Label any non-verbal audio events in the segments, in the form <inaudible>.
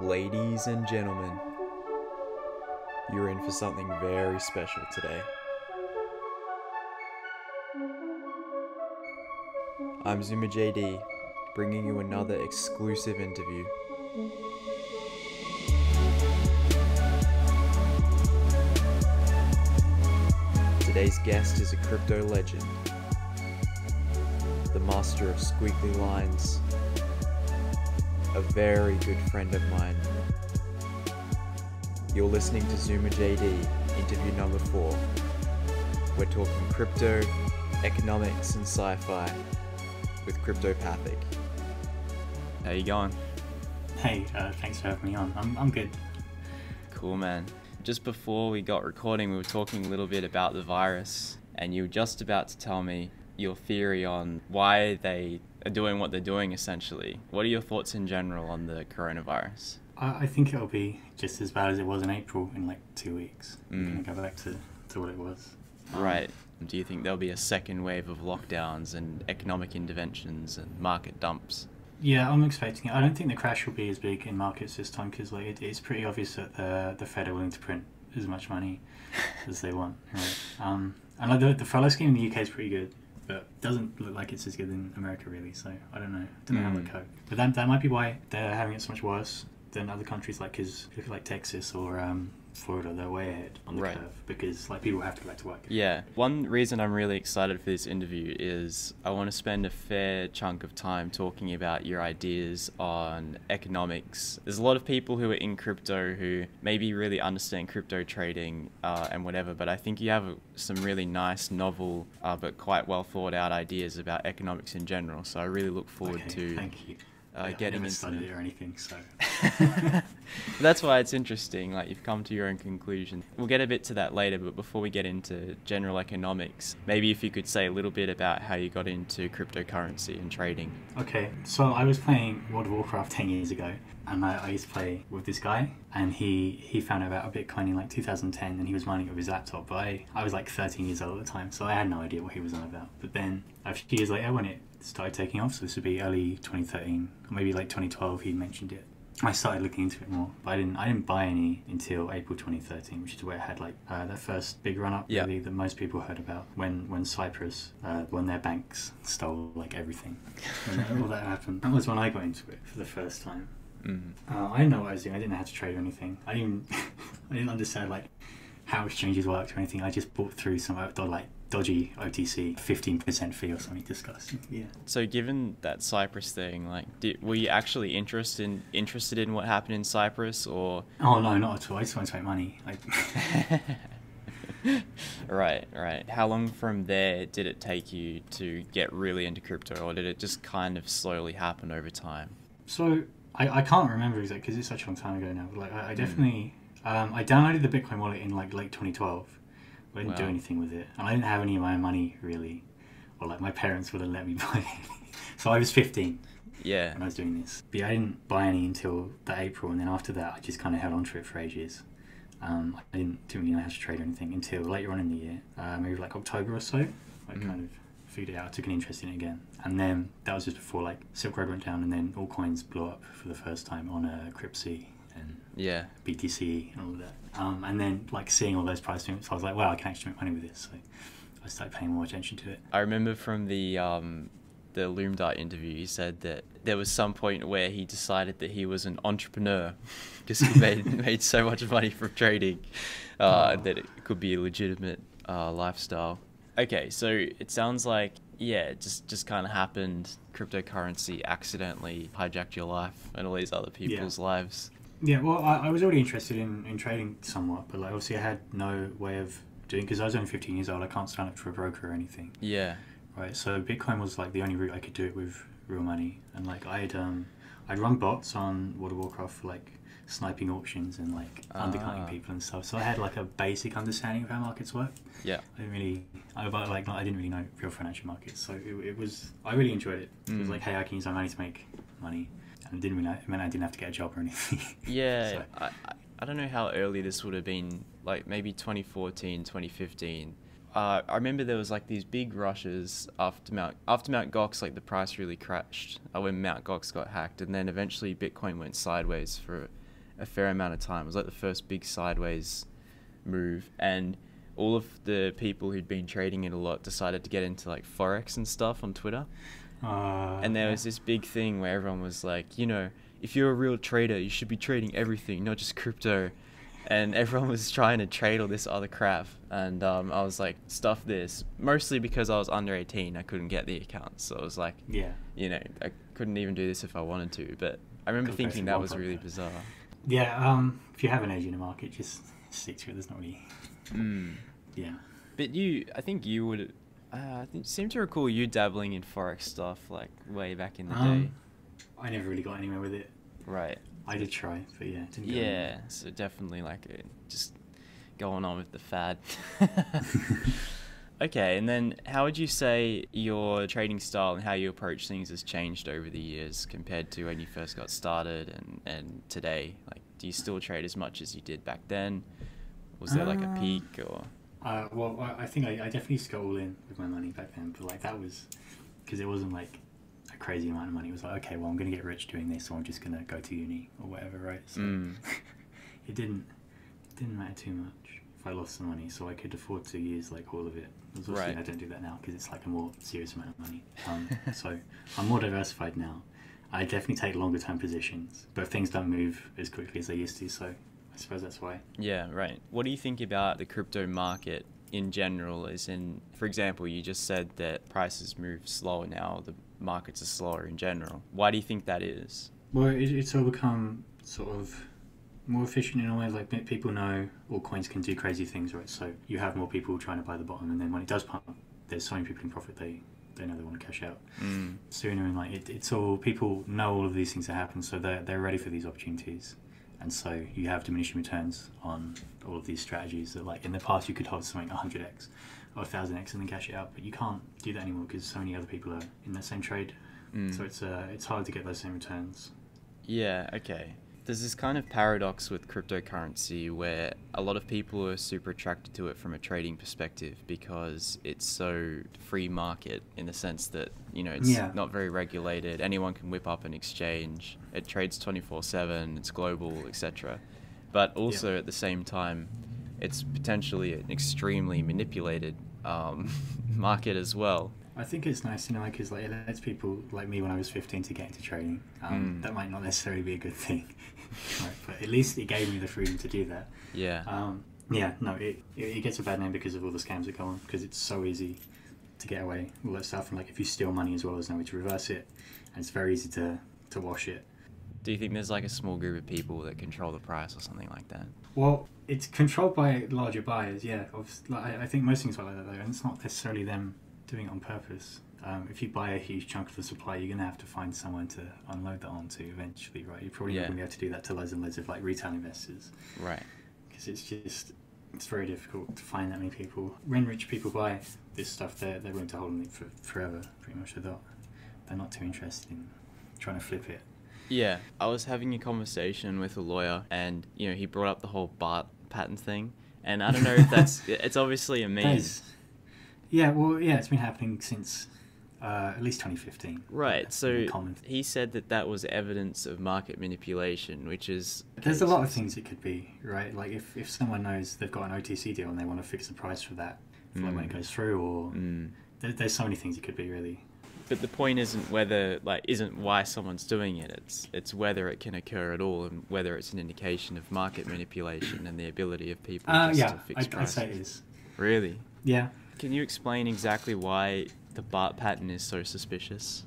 Ladies and gentlemen, you're in for something very special today. I'm zoomerjd, bringing you another exclusive interview. Today's guest is a crypto legend, the master of squiggly lines, a very good friend of mine. You're listening to zoomerjd, interview number four. We're talking crypto, economics, and sci fi with Cryptopathic. How you going? Hey, uh, thanks for having me on. I'm, I'm good. Cool, man. Just before we got recording, we were talking a little bit about the virus, and you were just about to tell me your theory on why they are doing what they're doing essentially. What are your thoughts in general on the coronavirus? I, I think it'll be just as bad as it was in April in like two weeks. Mm. We're going to go back to, to what it was. Um, Right. Do you think there'll be a second wave of lockdowns and economic interventions and market dumps? Yeah, I'm expecting it. I don't think the crash will be as big in markets this time because like, it, it's pretty obvious that the, the Fed are willing to print as much money <laughs> as they want. Right? Um, and like the, the furlough scheme in the UK is pretty good, but doesn't look like it's as good in America really. So I don't know. I don't know how Mm. they cope. But that, that might be why they're having it so much worse than other countries like because look at like Texas or um, Florida, they're way ahead on the Right. curve because like people have to go back to work. Yeah. One reason I'm really excited for this interview is I want to spend a fair chunk of time talking about your ideas on economics. There's a lot of people who are in crypto who maybe really understand crypto trading uh, and whatever, but I think you have some really nice, novel, uh, but quite well thought out ideas about economics in general. So I really look forward Okay, to thank you. Uh, Yeah, getting I into it or anything, so <laughs> That's why it's interesting. Like you've come to your own conclusion. We'll get a bit to that later, but before we get into general economics, maybe if you could say a little bit about how you got into cryptocurrency and trading. Okay, so I was playing World of Warcraft 10 years ago, and I, I used to play with this guy, and he, he found out about Bitcoin in like 2010, and he was mining it with his laptop, but I, I was like 13 years old at the time, so I had no idea what he was on about. But then a few years later, when it started taking off, so this would be early 2013, or maybe like 2012, he mentioned it. I started looking into it more, but I didn't. I didn't buy any until April 2013, which is where it had like uh, that first big run up, Yeah. really, that most people heard about when when Cyprus, uh, when their banks stole like everything. When all that happened, that was when I got into it for the first time. Mm. Uh, I didn't know what I was doing. I didn't know how to trade or anything. I didn't. <laughs> I didn't understand like how exchanges worked or anything. I just bought through some uh, like dodgy OTC, 15% fee or something disgusting. Yeah. So, given that Cyprus thing, like, did, were you actually interested in, interested in what happened in Cyprus, or? Oh no, not at all. I just wanted to make money. Like. <laughs> right, right. How long from there did it take you to get really into crypto, or did it just kind of slowly happen over time? So I, I can't remember exactly because it's such a long time ago now. But like I, I definitely um, I downloaded the Bitcoin wallet in like late 2012. I didn't do anything with it, and I didn't have any of my own money really, or like my parents wouldn't let me <laughs> buy it. so I was 15 Yeah. when I was doing this. But yeah, I didn't buy any until the April, and then after that I just kind of held on to it for ages. Um, I didn't didn't really know how to trade or anything until later on in the year, uh, maybe like October or so. I Mhm. kind of figured it out, took an interest in it again, and then that was just before like Silk Road went down, and then all coins blew up for the first time on uh, Cryptsy and Yeah. BTC and all of that. Um, and then like seeing all those price movements, I was like, wow, I can actually make money with this. So I started paying more attention to it. I remember from the um, the Loomdart interview, he said that there was some point where he decided that he was an entrepreneur <laughs> because he made <laughs> made so much money from trading uh, Oh. that it could be a legitimate uh, lifestyle. Okay, so it sounds like yeah, it just just kind of happened. Cryptocurrency accidentally hijacked your life and all these other people's lives. Yeah, well, I, I was already interested in, in trading somewhat, but like obviously I had no way of doing because I was only 15 years old. I can't sign up for a broker or anything, Yeah. right? So Bitcoin was like the only route I could do it with real money, and like I'd um I'd run bots on World of Warcraft for like sniping auctions and like undercutting Ah. people and stuff. So I had like a basic understanding of how markets work. Yeah. I didn't really, I but like I didn't really know real financial markets, so it, it was I really enjoyed it. It was Mm. like, hey, I can use my money to make money, and didn't really it meant I didn't have to get a job or anything. <laughs> Yeah, So- I, I- I don't know how early this would have been, like maybe 2014, 2015. uh, I remember there was like these big rushes after Mount after Mount Gox, like the price really crashed uh, when Mount Gox got hacked, and then eventually Bitcoin went sideways for a fair amount of time. It was like the first big sideways move, and all of the people who'd been trading it a lot decided to get into like forex and stuff on Twitter. Uh, And there yeah. was this big thing where everyone was like, you know, if you're a real trader, you should be trading everything, not just crypto. And <laughs> everyone was trying to trade all this other crap. And um, I was like, stuff this. Mostly because I was under 18, I couldn't get the account. So I was like, Yeah. you know, I couldn't even do this if I wanted to. But I remember thinking that was really bizarre. Yeah, um, if you have an edge in the market, just stick to it. There's not really. Mm. <laughs> Yeah. But you, I think you would. Uh, I think, seem to recall you dabbling in forex stuff like way back in the day. Um, I never really got anywhere with it. Right. I did try, but yeah, it didn't Yeah, so definitely like uh, just going on with the fad. <laughs> <laughs> okay, and then how would you say your trading style and how you approach things has changed over the years compared to when you first got started and, and today? Like, do you still trade as much as you did back then? Was there like a Uh, peak or? Uh, well, I think I, I definitely used to go all in with my money back then, but like that was because it wasn't like a crazy amount of money. It was like, okay, well, I'm going to get rich doing this, so I'm just going to go to uni or whatever, right? So Mm. <laughs> it didn't didn't matter too much if I lost some money, so I could afford to use like all of it. Right. I don't do that now because it's like a more serious amount of money. Um, <laughs> so I'm more diversified now. I definitely take longer term positions, but things don't move as quickly as they used to. So I suppose that's why. Yeah, right. What do you think about the crypto market in general? As in, for example, you just said that prices move slower now, the markets are slower in general. Why do you think that is? Well, it, it's all become sort of more efficient in a way. Like people know all coins can do crazy things, right? So you have more people trying to buy the bottom, and then when it does pump, there's so many people in profit. They they know they want to cash out Mm. sooner. And like it, it's all people know all of these things that happen, so they're they're ready for these opportunities. And so you have diminishing returns on all of these strategies that, like in the past, you could hold something 100x or 1000x and then cash it out, but you can't do that anymore because so many other people are in that same trade. Mm. So it's uh, it's hard to get those same returns. Yeah, okay. There's this kind of paradox with cryptocurrency where a lot of people are super attracted to it from a trading perspective because it's so free market in the sense that, you know, it's Yeah. not very regulated. Anyone can whip up an exchange. It trades 24/7, it's global, etc. But also at the same time, it's potentially an extremely manipulated um, <laughs> market as well. I think it's nice, you know, because like it lets people like me when I was 15 to get into trading. Um, Mm. That might not necessarily be a good thing, right? but at least it gave me the freedom to do that. Yeah. Um, yeah, no, it, it gets a bad name because of all the scams that go on because it's so easy to get away with all that stuff. And like if you steal money as well, there's no way to reverse it, and it's very easy to to wash it. Do you think there's like a small group of people that control the price or something like that? Well, it's controlled by larger buyers. Yeah, like, I, I think most things are like that though, and it's not necessarily them doing it on purpose. Um, if you buy a huge chunk of the supply, you're going to have to find someone to unload that onto eventually, right? You're probably Yeah. not going to be able to do that to loads and loads of like retail investors Right. because it's just it's very difficult to find that many people. When rich people buy this stuff, they're they're willing to hold it for forever. Pretty much, they're not they're not too interested in trying to flip it. Yeah, I was having a conversation with a lawyer, and you know he brought up the whole Bart pattern thing, and I don't know if that's <laughs> it's obviously a meme, yeah, well, yeah, it's been happening since uh, at least 2015. right? So he said that that was evidence of market manipulation, which is There's a lot of things it could be, right? Like if, if someone knows they've got an OTC deal and they want to fix the price for that, for like when it Mm. goes through, or Mm. there, there's so many things it could be really. But the point isn't whether like isn't why someone's doing it. It's it's whether it can occur at all, and whether it's an indication of market manipulation and the ability of people Uh, yeah, to fix I'd, I'd prices. say it is. Really? Yeah. Can you explain exactly why the Bart pattern is so suspicious?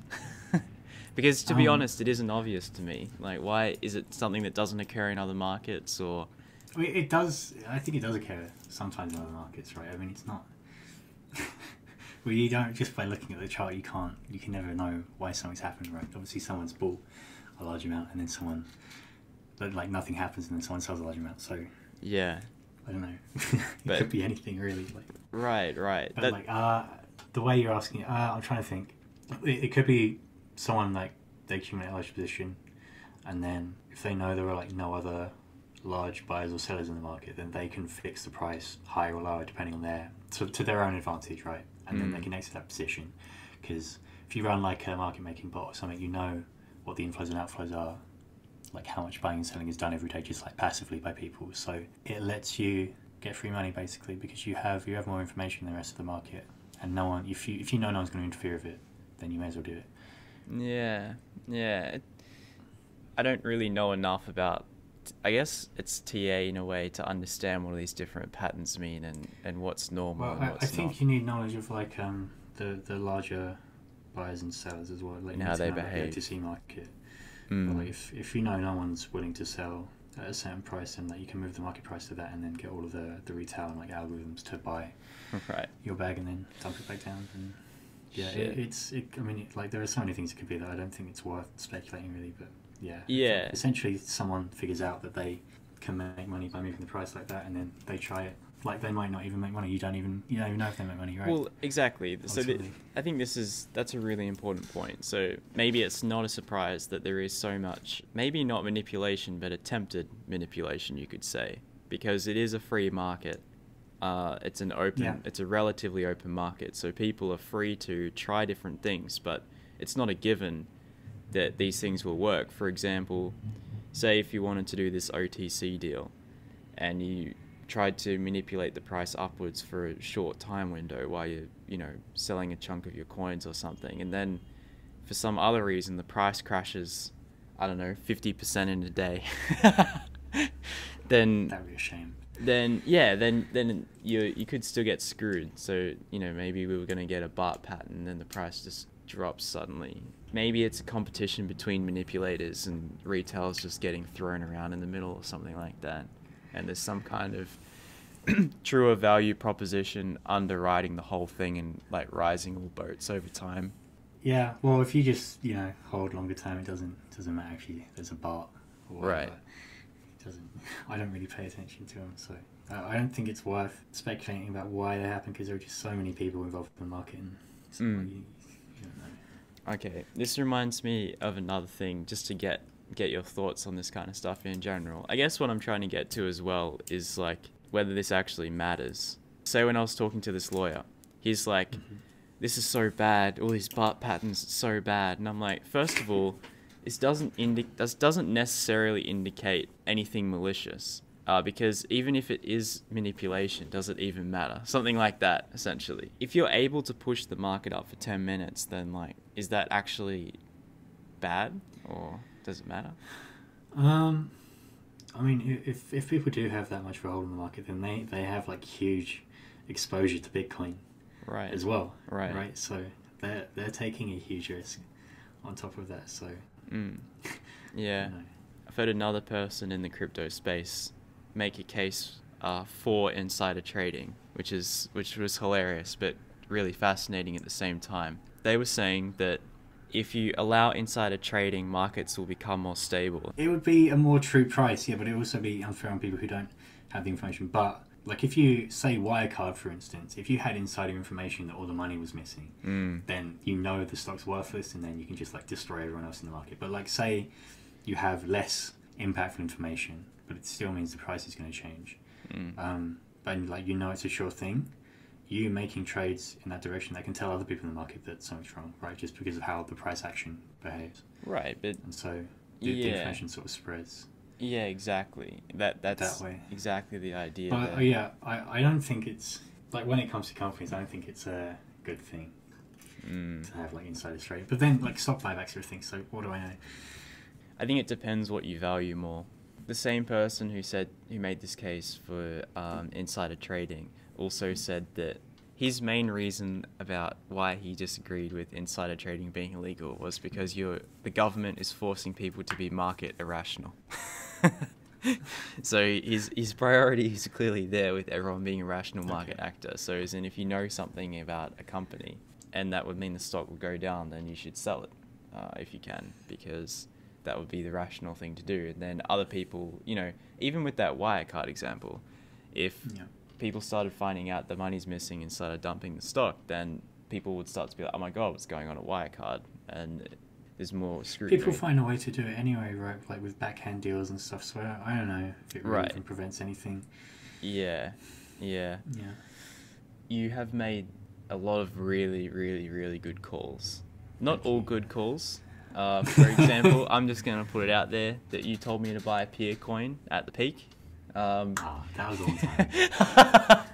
<laughs> because to be Um, honest, it isn't obvious to me. Like, why is it something that doesn't occur in other markets, or I mean, it does. I think it does occur sometimes in other markets, right? I mean, it's not. <laughs> well, you don't just by looking at the chart, you can't. You can never know why something's happening, right? Obviously, someone's bought a large amount, and then someone, but like nothing happens, and then someone sells a large amount. So yeah, I don't know. <laughs> it But- could be anything really. Like, right, right. but That- like, uh, the way you're asking, uh, I'm trying to think. It, it could be someone like they accumulate a large position, and then if they know there are like no other large buyers or sellers in the market, then they can fix the price higher or lower depending on their to, to their own advantage, right? And then they Mm. can exit that position. Because if you run like a market making bot or something, you know what the inflows and outflows are, like how much buying and selling is done every day, just like passively by people. So it lets you get free money basically because you have you have more information than the rest of the market, and no one if you if you know no one's going to interfere with it, then you may as well do it. Yeah, yeah. I don't really know enough about. I guess it's TA in a way to understand what these different patterns mean and, and what's normal Well, and I, I think not. you need knowledge of like um the the larger buyers and sellers as well, like And how they behave. The OTC market. Mm. Like if if you know no one's willing to sell at a certain price, then like you can move the market price to that, and then get all of the the retail and like algorithms to buy <laughs> right. your bag and then dump it back down. And yeah, it, it's it, I mean it, like there are so many things it could be that I don't think it's worth speculating really, but yeah. Yeah. Essentially, someone figures out that they can make money by moving the price like that, and then they try it. Like they might not even make money. You don't even you don't even know if they make money, right? Well, exactly. So I think this is that's a really important point. So maybe it's not a surprise that there is so much, maybe not manipulation, but attempted manipulation, you could say, because it is a free market. Uh, it's an open, Yeah. it's a relatively open market, so people are free to try different things, but it's not a given that these things will work. For example, say if you wanted to do this OTC deal, and you tried to manipulate the price upwards for a short time window while you're, you know, selling a chunk of your coins or something, and then for some other reason the price crashes, I don't know, fifty percent in a day, <laughs> then that would be a shame. Then yeah, then then you you could still get screwed. So you know maybe we were gonna get a BART pattern, and then the price just drops suddenly. Maybe it's a competition between manipulators and retail's just getting thrown around in the middle or something like that, and there's some kind of <clears throat> truer value proposition underwriting the whole thing and like rising all boats over time. Yeah, well, if you just you know hold longer term, it doesn't doesn't matter if you there's a bar or. Right. It doesn't. I don't really pay attention to them, so uh, I don't think it's worth speculating about why they happen because there are just so many people involved in the market, so Mm. you, you don't know. Okay, this reminds me of another thing just to get get your thoughts on this kind of stuff in general. I guess what I'm trying to get to as well is like whether this actually matters. Say when I was talking to this lawyer, he's like, Mhm. "This is so bad. All these are so bad." And I'm like, first of all, this doesn't indi- this doesn't necessarily indicate anything malicious. Uh, because even if it is manipulation, does it even matter? Something like that, essentially. If you're able to push the market up for 10 minutes, then, like, is that actually bad? Or does it matter? Um, I mean, if if people do have that much of a hold on the market, then they they have like huge exposure to Bitcoin Right. as well. Right. Right. So they're they're taking a huge risk on top of that. So Mm. <laughs> Yeah. know. I've heard another person in the crypto space make a case uh, for insider trading, which is which was hilarious but really fascinating at the same time. They were saying that if you allow insider trading, markets will become more stable. It would be a more true price, yeah, but it would also be unfair on people who don't have the information. But like if you say Wirecard, for instance, if you had insider information that all the money was missing, Mm. then you know the stock's worthless, and then you can just like destroy everyone else in the market. But like say you have less impactful information, but it still means the price is going to change. Mm. Um, but like you know it's a sure thing. You making trades in that direction, that can tell other people in the market that something's wrong, right? Just because of how the price action behaves, Right, but and so the, the information sort of spreads. Yeah, exactly. That that's That way. exactly the idea. But uh, yeah, I, I don't think it's like when it comes to companies, I don't think it's a good thing Mm. to have like insider trading. But then like stock buybacks are a thing. So what do I know? I think it depends what you value more. The same person who said who made this case for um, insider trading also said that his main reason about why he disagreed with insider trading being illegal was because you're, the government is forcing people to be market irrational. <laughs> <laughs> so his his priority is clearly there with everyone being a rational market Okay. actor. So as in if you know something about a company and that would mean the stock would go down, then you should sell it uh, if you can because that would be the rational thing to do. And then other people, you know, even with that Wirecard example, if Yeah. people started finding out the money's missing and started dumping the stock, then people would start to be like, oh my god, what's going on at Wirecard? And there's more scrutiny. People find a way to do it anyway, right? Like with backhand deals and stuff. So I, I don't know if it really Right. even prevents anything. Yeah, yeah. Yeah. you have made a lot of really, really, really good calls. Not Thank all you. good calls. <laughs> Uh, for example, I'm just gonna put it out there that you told me to buy a Peercoin at the peak. Um, Ah, that was all <laughs> time.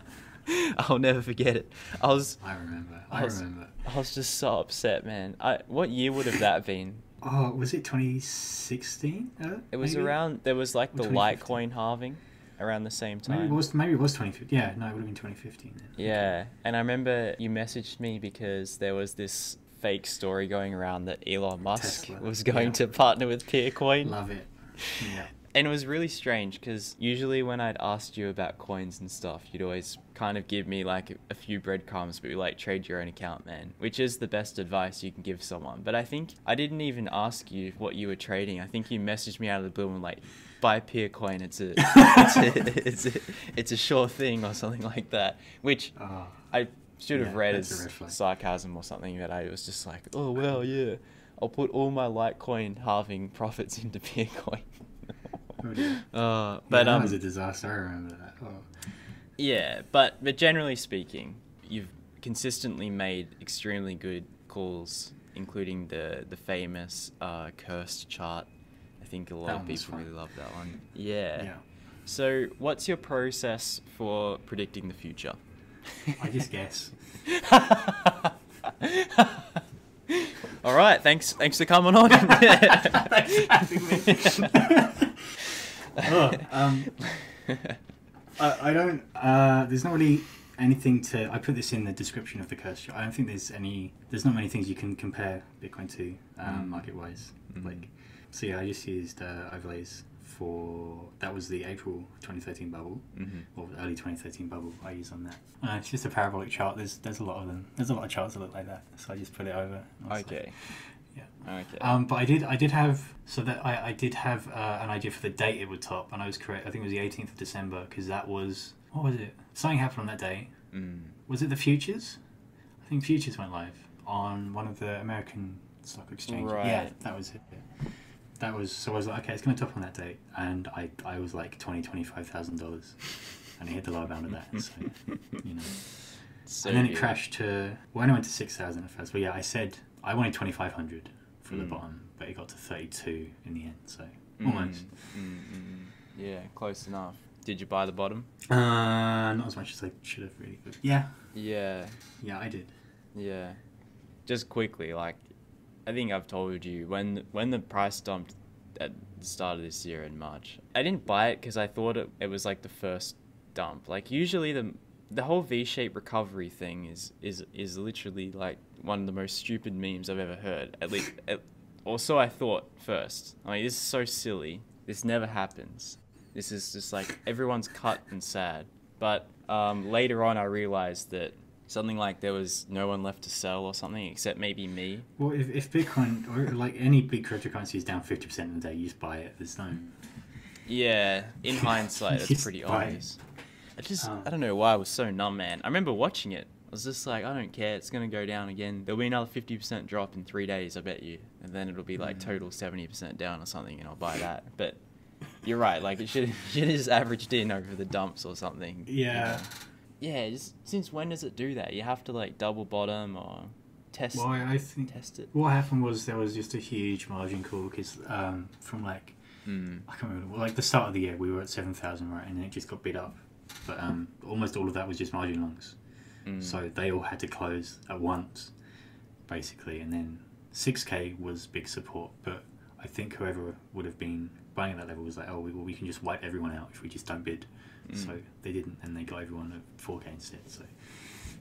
I'll never forget it. I was, I remember. I I was- remember. I was just so upset, man. I what year would have that been? <laughs> Oh, was it 2016? Uh, It was maybe? around. There was like the Litecoin halving, around the same Maybe it time. was. Maybe it was 2015. Yeah, no, it would have been 2015 then. Yeah, and I remember you messaged me because there was this fake story going around that Elon Musk Tesla, was going yeah. to partner with Peercoin. Love it. Yeah. And it was really strange because usually when I'd asked you about coins and stuff, you'd always kind of give me like a few breadcrumbs, but you like trade your own account, man, which is the best advice you can give someone. But I think I didn't even ask you what you were trading. I think you messaged me out of the blue and like, buy Peercoin. It's a, it's a, <laughs> it's a, it's a sure thing or something <laughs> like that, which Oh, I should have Yeah, read as sarcasm or something, but I was just like, oh well, yeah, I'll put all my Litecoin halving profits <laughs> into Peercoin. Oh, uh, but but that um, was a disaster. I remember that. Oh. yeah, but but generally speaking, you've consistently made extremely good calls, including the the famous uh, cursed chart. I think a lot That of people fun. really love that one. Yeah. Yeah. So, what's your process for predicting the future? I just guess. <laughs> All right, thanks. Thanks for coming on. <laughs> <laughs> Thanks for having me. Oh, <laughs> um, I, I don't. Uh, there's not really anything to. I put this in the description of the curse chart. I don't think there's any. There's not many things you can compare Bitcoin to um, Mm. market wise. Mm. Like, so yeah, I just used uh, overlays for that was the April 2013 bubble Mhm. or early 2013 bubble. I used on that. Uh, it's just a parabolic chart. There's there's a lot of them. There's a lot of charts that look like that. So I just put it over. Okay. Like, Okay. Um, but I did, I did have, so that I, I did have uh, an idea for the date it would top, and I was correct. I think it was the 18th of December because that was what was it? Something happened on that day. Mm. Was it the futures? I think futures went live on one of the American stock exchanges. Yeah, that was it. That was so. I was like, okay, it's going to top on that date, and I, I was like twenty, twenty-five thousand dollars, and it hit the lower bound of that. So, you know. <laughs> So and then it good. crashed to when I went to six thousand at first. But yeah, I said I wanted twenty five hundred for the Mm. bottom, but it got to thirty two in the end. So Mm, almost. mm, mm, mm. Yeah, close enough. Did you buy the bottom? Uh, not as much as I should have really. But yeah, Yeah. yeah, I did. Yeah. Just quickly, like, I think I've told you when when the price dumped at the start of this year in March. I didn't buy it because I thought it, it was like the first dump. Like usually the the whole V-shaped recovery thing is is is literally like one of the most stupid memes I've ever heard. At least, <laughs> at, or so I thought first. I mean, this is so silly. This never happens. This is just like everyone's cut and sad. But um, later on, I realized that something like there was no one left to sell or something except maybe me. Well, if, if Bitcoin or like any big cryptocurrency is down fifty percent in a day, you just buy it. There's no. Yeah, in hindsight, it's <laughs> pretty buy it. obvious. I just, Um, I don't know why I was so numb, man. I remember watching it. Was just like, I don't care. It's gonna go down again. There'll be another fifty percent drop in three days, I bet you, and then it'll be like Mm. total seventy percent down or something, and I'll buy that. But you're right. Like it should, <laughs> should have just averaged in over the dumps or something. you Yeah. know? Yeah. Just since when does it do that? You have to like double bottom or test Well, I, think test it. what happened was there was just a huge margin call because um, from like Mm. I can't remember. Like the start of the year, we were at seven thousand, right, and then it just got bid up. But um, almost all of that was just margin longs. Mm. So they all had to close at once, basically. And then 6k was big support, but I think whoever would have been buying at that level was like, oh, we, well, we can just wipe everyone out if we just don't bid. Mm. So they didn't, and they got everyone at 4k instead. So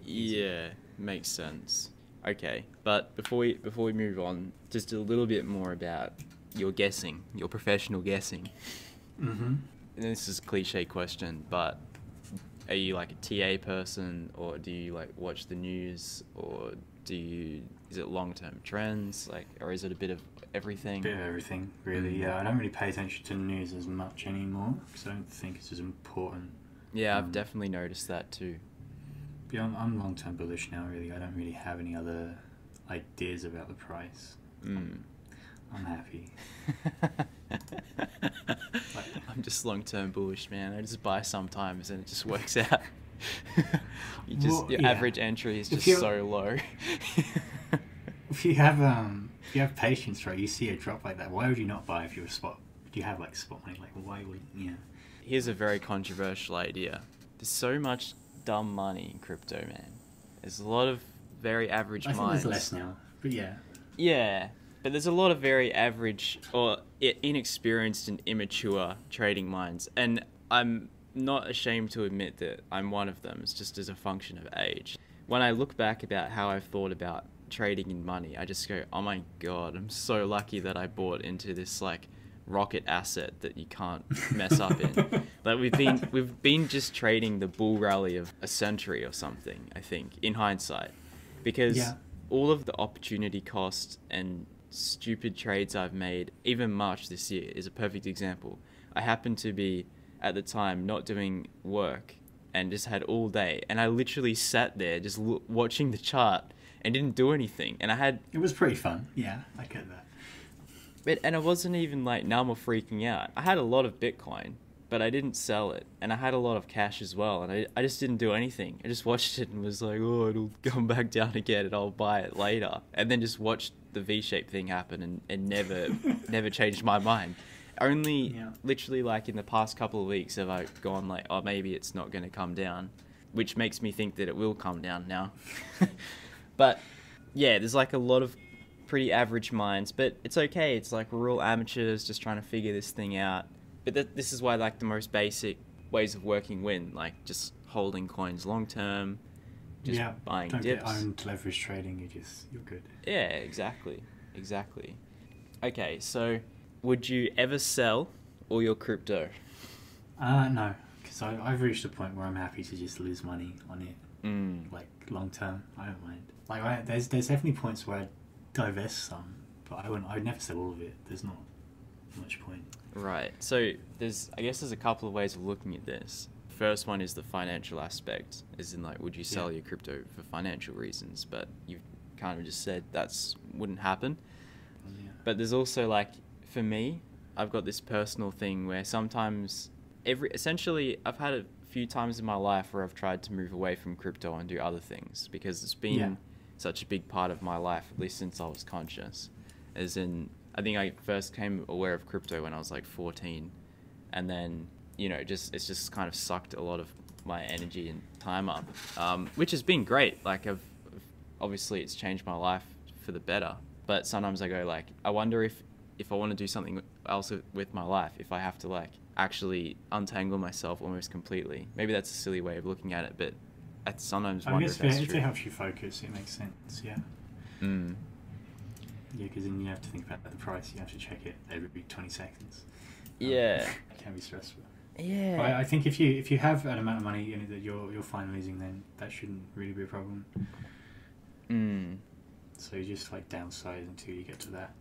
Yeah, makes sense. Okay, but before we before we move on, just a little bit more about your guessing, your professional guessing. mm-hmm. And this is a cliche question, but are you like a TA person, or do you like watch the news, or do you is it long term trends, like, or is it a bit of everything? bit of everything, really. Mm. Yeah, I don't really pay attention to the news as much anymore because I don't think it's as important. Yeah, I've Um, definitely noticed that too. But I'm, I'm long term bullish now, really. I don't really have any other ideas about the price. Mm. I'm happy. <laughs> I'm just long term bullish, man. I just buy sometimes and it just works out. <laughs> you just Well, your yeah. average entry is just so low. <laughs> If you have um, if you have patience, right, you see a drop like that. Why would you not buy if you're a spot? Do you have like spot money? Like, why would yeah? Here's a very controversial idea. There's so much dumb money in crypto, man. There's a lot of very average I think minds. there's less now, but yeah, Yeah, but there's a lot of very average or inexperienced and immature trading minds, and I'm not ashamed to admit that I'm one of them. It's just as a function of age. When I look back about how I've thought about trading in money, I just go, "Oh my god, I'm so lucky that I bought into this like rocket asset that you can't mess up in." <laughs> Like we've been we've been just trading the bull rally of a century or something. I think in hindsight, because Yeah. all of the opportunity cost and stupid trades I've made, even March this year, is a perfect example. I happened to be at the time not doing work and just had all day, and I literally sat there just l- watching the chart and didn't do anything. And I had, it was pretty fun. Yeah, I get that. but and I wasn't even like numb or freaking out. I had a lot of Bitcoin, but I didn't sell it, and I had a lot of cash as well, and I, I just didn't do anything. I just watched it and was like, oh, it'll <laughs> come back down again, and I'll buy it later, and then just watched the V-shaped thing happen, and, and never <laughs> never changed my mind. Only Yeah. literally like in the past couple of weeks have I gone like, oh, maybe it's not going to come down, which makes me think that it will come down now. <laughs> but yeah, there's like a lot of pretty average minds, but it's okay. It's like we're all amateurs just trying to figure this thing out. But th- this is why like the most basic ways of working win, like just holding coins long term, just yeah, buying don't dips. get owned leverage trading. You just you're good. Yeah, exactly, exactly. Okay, so would you ever sell all your crypto? Uh no, because I've reached a point where I'm happy to just lose money on it, Mm. like long term. I don't mind. Like I, there's there's definitely points where I divest some, but I wouldn't. I'd never sell all of it. There's not much point. Right. So there's, I guess, there's a couple of ways of looking at this. First one is the financial aspect, as in like, would you sell Yeah. your crypto for financial reasons? But you've kind of just said that's wouldn't happen. Yeah. But there's also like, for me, I've got this personal thing where sometimes every essentially I've had a few times in my life where I've tried to move away from crypto and do other things because it's been Yeah. such a big part of my life, at least since I was conscious. As in, I think I first came aware of crypto when I was like 14, and then you know, just it's just kind of sucked a lot of my energy and time up, um, which has been great. Like I've obviously it's changed my life for the better, but sometimes I go like, I wonder if if I want to do something else with my life, if I have to like actually untangle myself almost completely. Maybe that's a silly way of looking at it, but I sometimes I wonder guess if that's it true. helps you focus, it makes sense. Yeah. Mm. Yeah, because then you have to think about the price. You have to check it every 20 seconds. Um, Yeah. it <laughs> can be stressful. Yeah. But I, I think if you if you have an amount of money that you're you're fine losing, then that shouldn't really be a problem. Mm. So you just like downsize until you get to that.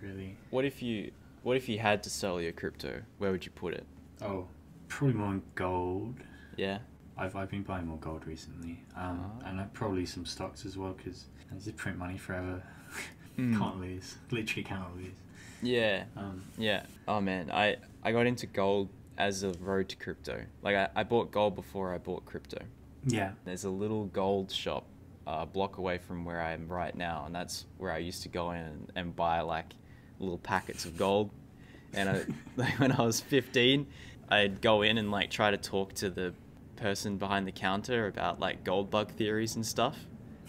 Really. What if you what if you had to sell your crypto? Where would you put it? Oh, probably more in gold. Yeah. I've I've been buying more gold recently, um, Ah. and uh, probably some stocks as well because I just print money forever. <laughs> Mm. Can't lose. Literally cannot lose. Yeah. Um, Yeah. Oh man, I I got into gold as a road to crypto. Like I, I bought gold before I bought crypto. yeah. There's a little gold shop a block away from where I am right now, and that's where I used to go in and, and buy like little packets of gold. And I, <laughs> <laughs> like when I was 15, I'd go in and like try to talk to the person behind the counter about like gold bug theories and stuff,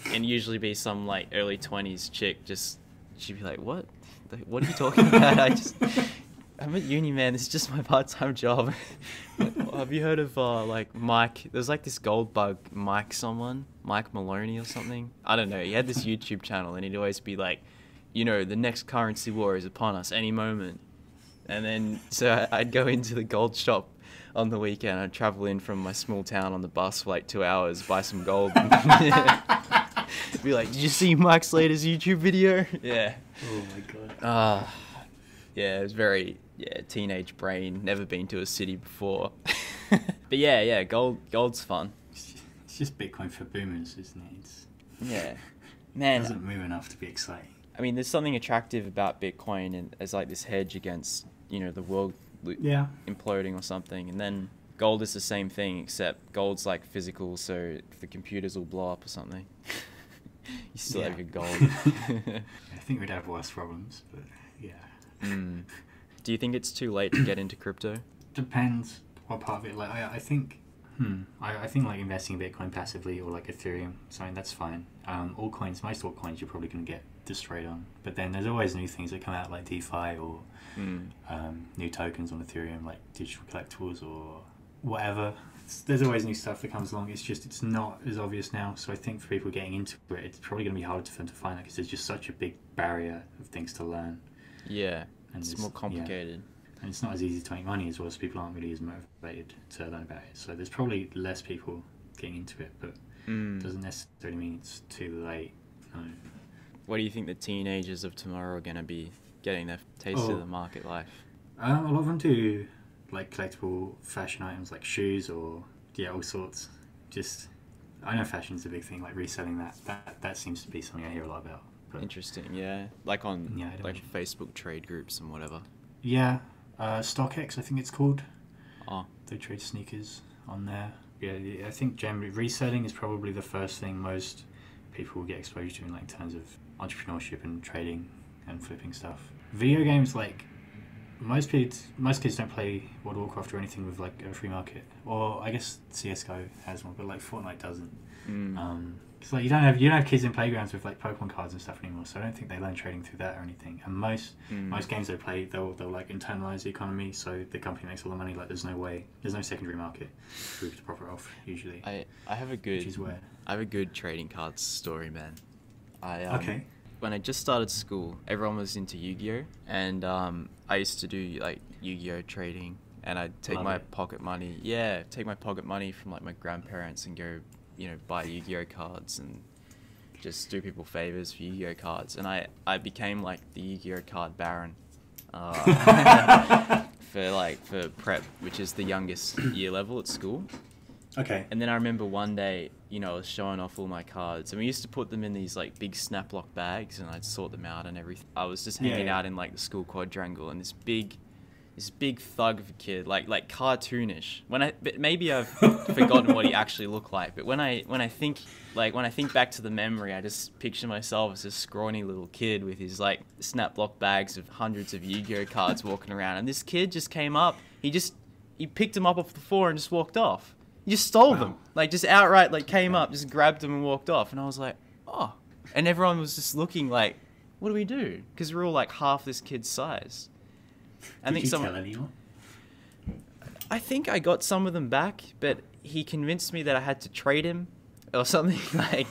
and usually be some like early 20s chick. Just she'd be like, "What? What are you talking about?" I just I'm at uni, man. This is just my part-time job. <laughs> Have you heard of uh, like Mike? There's like this gold bug Mike someone, Mike Maloney or something. I don't know. He had this YouTube channel, and he'd always be like, you know, the next currency war is upon us any moment. And then so I'd go into the gold shop on the weekend. I'd travel in from my small town on the bus for like two hours, buy some gold. <laughs> <laughs> <laughs> be like, did you see Mike Slater's YouTube video? Yeah. <laughs> Oh my god. Ah, yeah, it was very yeah teenage brain. Never been to a city before, <laughs> but yeah, yeah, gold gold's fun. It's just, it's just Bitcoin for boomers, isn't it? It's, Yeah, it man. doesn't move enough to be exciting. I mean, there's something attractive about Bitcoin and as like this hedge against you know the world lo- Yeah. imploding or something, and then gold is the same thing, except gold's like physical, so the computers will blow up or something. <laughs> you still have your gold. I think we'd have worse problems, but yeah. mm. <laughs> Do you think it's too late to get into crypto? <coughs> Depends what part of it. Like I, I think, hmm, I, I think like investing in Bitcoin passively or like Ethereum, something that's fine. Um, altcoins, most altcoins, you're probably going to get destroyed on. But then there's always new things that come out like DeFi or Mm. um, new tokens on Ethereum, like digital collectibles or whatever. It's, there's always new stuff that comes along. It's just it's not as obvious now. So I think for people getting into it, it's probably going to be harder for them to find it because there's just such a big barrier of things to learn, Yeah, and it's there's- more yeah. complicated. and it's not as easy to make money as well. So people aren't really as motivated to learn about it. So there's probably less people getting into it, but Mm. doesn't necessarily mean it's too late. No. What do you think the teenagers of tomorrow are going to be getting their taste Oh. of the market life? Um, a lot of them do like collectible fashion items like shoes or yeah, all sorts. Just I know fashion's a big thing, like reselling that. That that seems to be something I hear a lot about. But Interesting, yeah. Like on Yeah, like know. Facebook trade groups and whatever. yeah, uh, StockX I think it's called. Oh, They trade sneakers on there. Yeah, I think generally reselling is probably the first thing most people will get exposed to in like terms of entrepreneurship and trading and flipping stuff. Video games like most kids most kids don't play World of Warcraft or anything with like a free market. Or I guess CS:GO has one, but like Fortnite doesn't. mm. Um, it's like you don't have you don't have kids in playgrounds with like Pokemon cards and stuff anymore. So I don't think they learn trading through that or anything. And most Mm. most games they play, they'll they'll like internalize the economy, so the company makes all the money. Like there's no way, there's no secondary market for to profit off usually, I I have a good which is where. I have a good trading cards story, man. I um, Okay. When I just started school, everyone was into Yu-Gi-Oh, and um, I used to do like Yu-Gi-Oh trading, and I'd take Love my it. pocket money, yeah, take my pocket money from like my grandparents and go, you know, buy Yu-Gi-Oh cards and just do people favors for Yu-Gi-Oh cards, and I I became like the Yu-Gi-Oh card baron. Uh, <laughs> for like for prep, which is the youngest year level at school. Okay. And then I remember one day, you know, I was showing off all my cards, and we used to put them in these like big snap lock bags, and I'd sort them out and everything. I was just hanging yeah. out in like the school quadrangle, and this big, this big thug of a kid, like like cartoonish. When I, but maybe I've <laughs> forgotten what he actually looked like. But when I when I think like when I think back to the memory, I just picture myself as a scrawny little kid with his like snap lock bags of hundreds of Yu-Gi-Oh cards walking around, and this kid just came up. He just he picked them up off the floor and just walked off. Just stole them, like just outright, like came up, just grabbed them and walked off. And I was like, oh. And everyone was just looking like, what do we do? Because we're all like half this kid's size. I Did think you someone. tell anyone? I think I got some of them back, but he convinced me that I had to trade him or something <laughs> like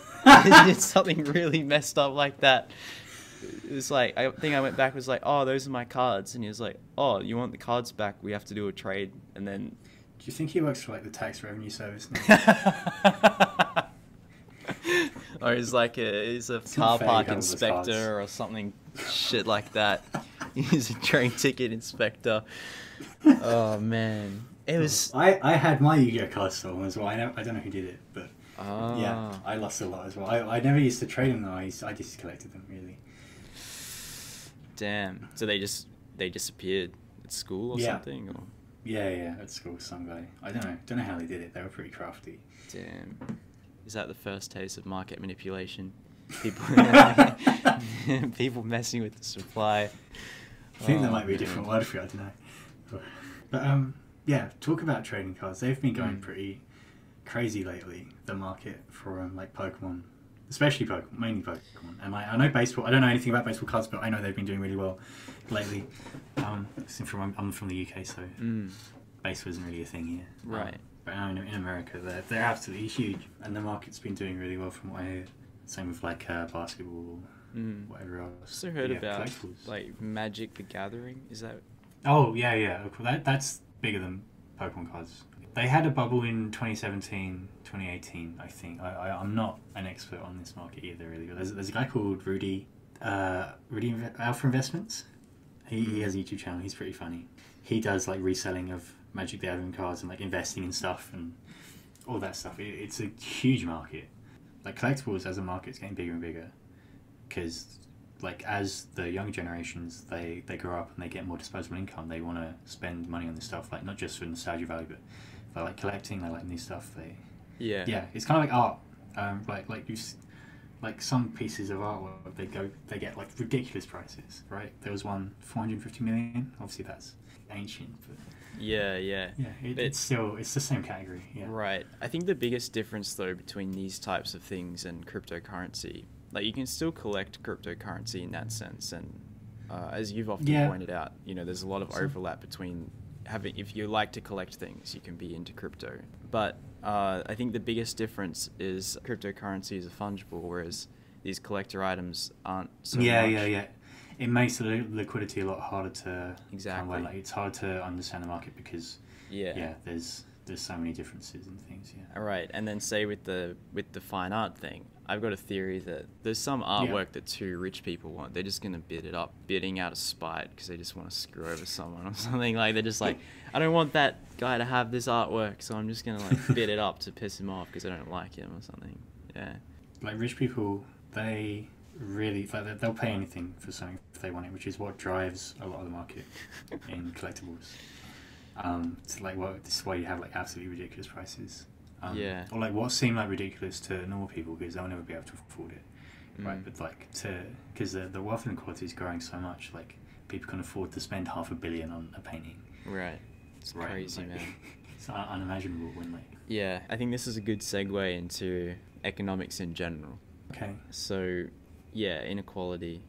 did <laughs> something really messed up like that. It was like I think I went back and was like, "Oh, those are my cards," and he was like, "Oh, you want the cards back? We have to do a trade." And then Do you think he works for like the tax revenue service now? <laughs> or he's like a he's a car not fair, you park can't have those cards. inspector or something shit like that. <laughs> he's a train ticket inspector. Oh man, it was. I, I had my Yu-Gi-Oh card stolen as well. I know I don't know who did it, but Ah. yeah, I lost a lot as well. I, I never used to trade them though. I used, I just collected them really. Damn. So they just they disappeared at school or Yeah. something? Or Yeah, yeah, at school, some guy. I don't know, don't know how they did it. They were pretty crafty. damn. Is that the first taste of market manipulation? People <laughs> <laughs> people messing with the supply. I think there Oh, might be a man. different word for it. I don't know. But um, yeah, talk about trading cards. They've been going Mm. pretty crazy lately. The market for um, like Pokemon, especially Pokemon, mainly Pokemon. And I, I know baseball. I don't know anything about baseball cards, but I know they've been doing really well lately. Um, since from I'm from the UK, so Mm, baseball isn't really a thing here. Um, right. but now in, in America, they're they're absolutely huge, and the market's been doing really well from what I hear. Same with like uh, basketball, Mm. whatever else. Also heard Yeah, about like Magic the Gathering. Is that Oh yeah, yeah. That that's bigger than Pokemon cards. They had a bubble in 2017, 2018, I think. I, I I'm not an expert on this market either, really. But there's there's a guy called Rudy, uh, Rudy Alpha Investments. He, he has a YouTube channel. He's pretty funny. He does like reselling of Magic the Gathering cards and like investing in stuff and all that stuff. It, it's a huge market. Like collectibles as a market is getting bigger and bigger because like as the younger generations they they grow up and they get more disposable income they want to spend money on this stuff like not just for nostalgia value but they like collecting, they like new stuff. They Yeah. yeah, it's kind of like art. Um, like like you, like some pieces of artwork, they go they get like ridiculous prices, right? There was one 450 million. Obviously, that's ancient, but Yeah, yeah. yeah, it, But- it's still it's the same category. Yeah. Right. I think the biggest difference though between these types of things and cryptocurrency, like you can still collect cryptocurrency in that sense, and uh, as you've often Yeah. pointed out, you know, there's a lot of overlap between having if you like to collect things, you can be into crypto. But uh, I think the biggest difference is cryptocurrencies are fungible, whereas these collector items aren't. So yeah, much. yeah, yeah. It makes the liquidity a lot harder to. Exactly. Like it's hard to understand the market because Yeah. yeah, there's there's so many differences and things. Yeah. All right, and then say with the with the fine art thing, I've got a theory that there's some artwork that two rich people want. They're just gonna bid it up, bidding out of spite because they just want to screw over someone or <laughs> something. Like they're just like, <laughs> I don't want that guy to have this artwork, so I'm just gonna like bid it up to piss him off because I don't like him or something. Yeah. like rich people, they really like they- they'll pay anything for something if they want it, which is what drives a lot of the market <laughs> in collectibles. Um, it's like what this is why you have like absolutely ridiculous prices. Um, Yeah. Or like what seem like ridiculous to normal people because they'll never be able to afford it, right? Mm. But like to because the the wealth inequality is growing so much, like people can afford to spend half a billion on a painting. Right. It's right? crazy, Like, man. <laughs> it's un- unimaginable when like Yeah, I think this is a good segue into economics in general. okay. So, yeah, inequality.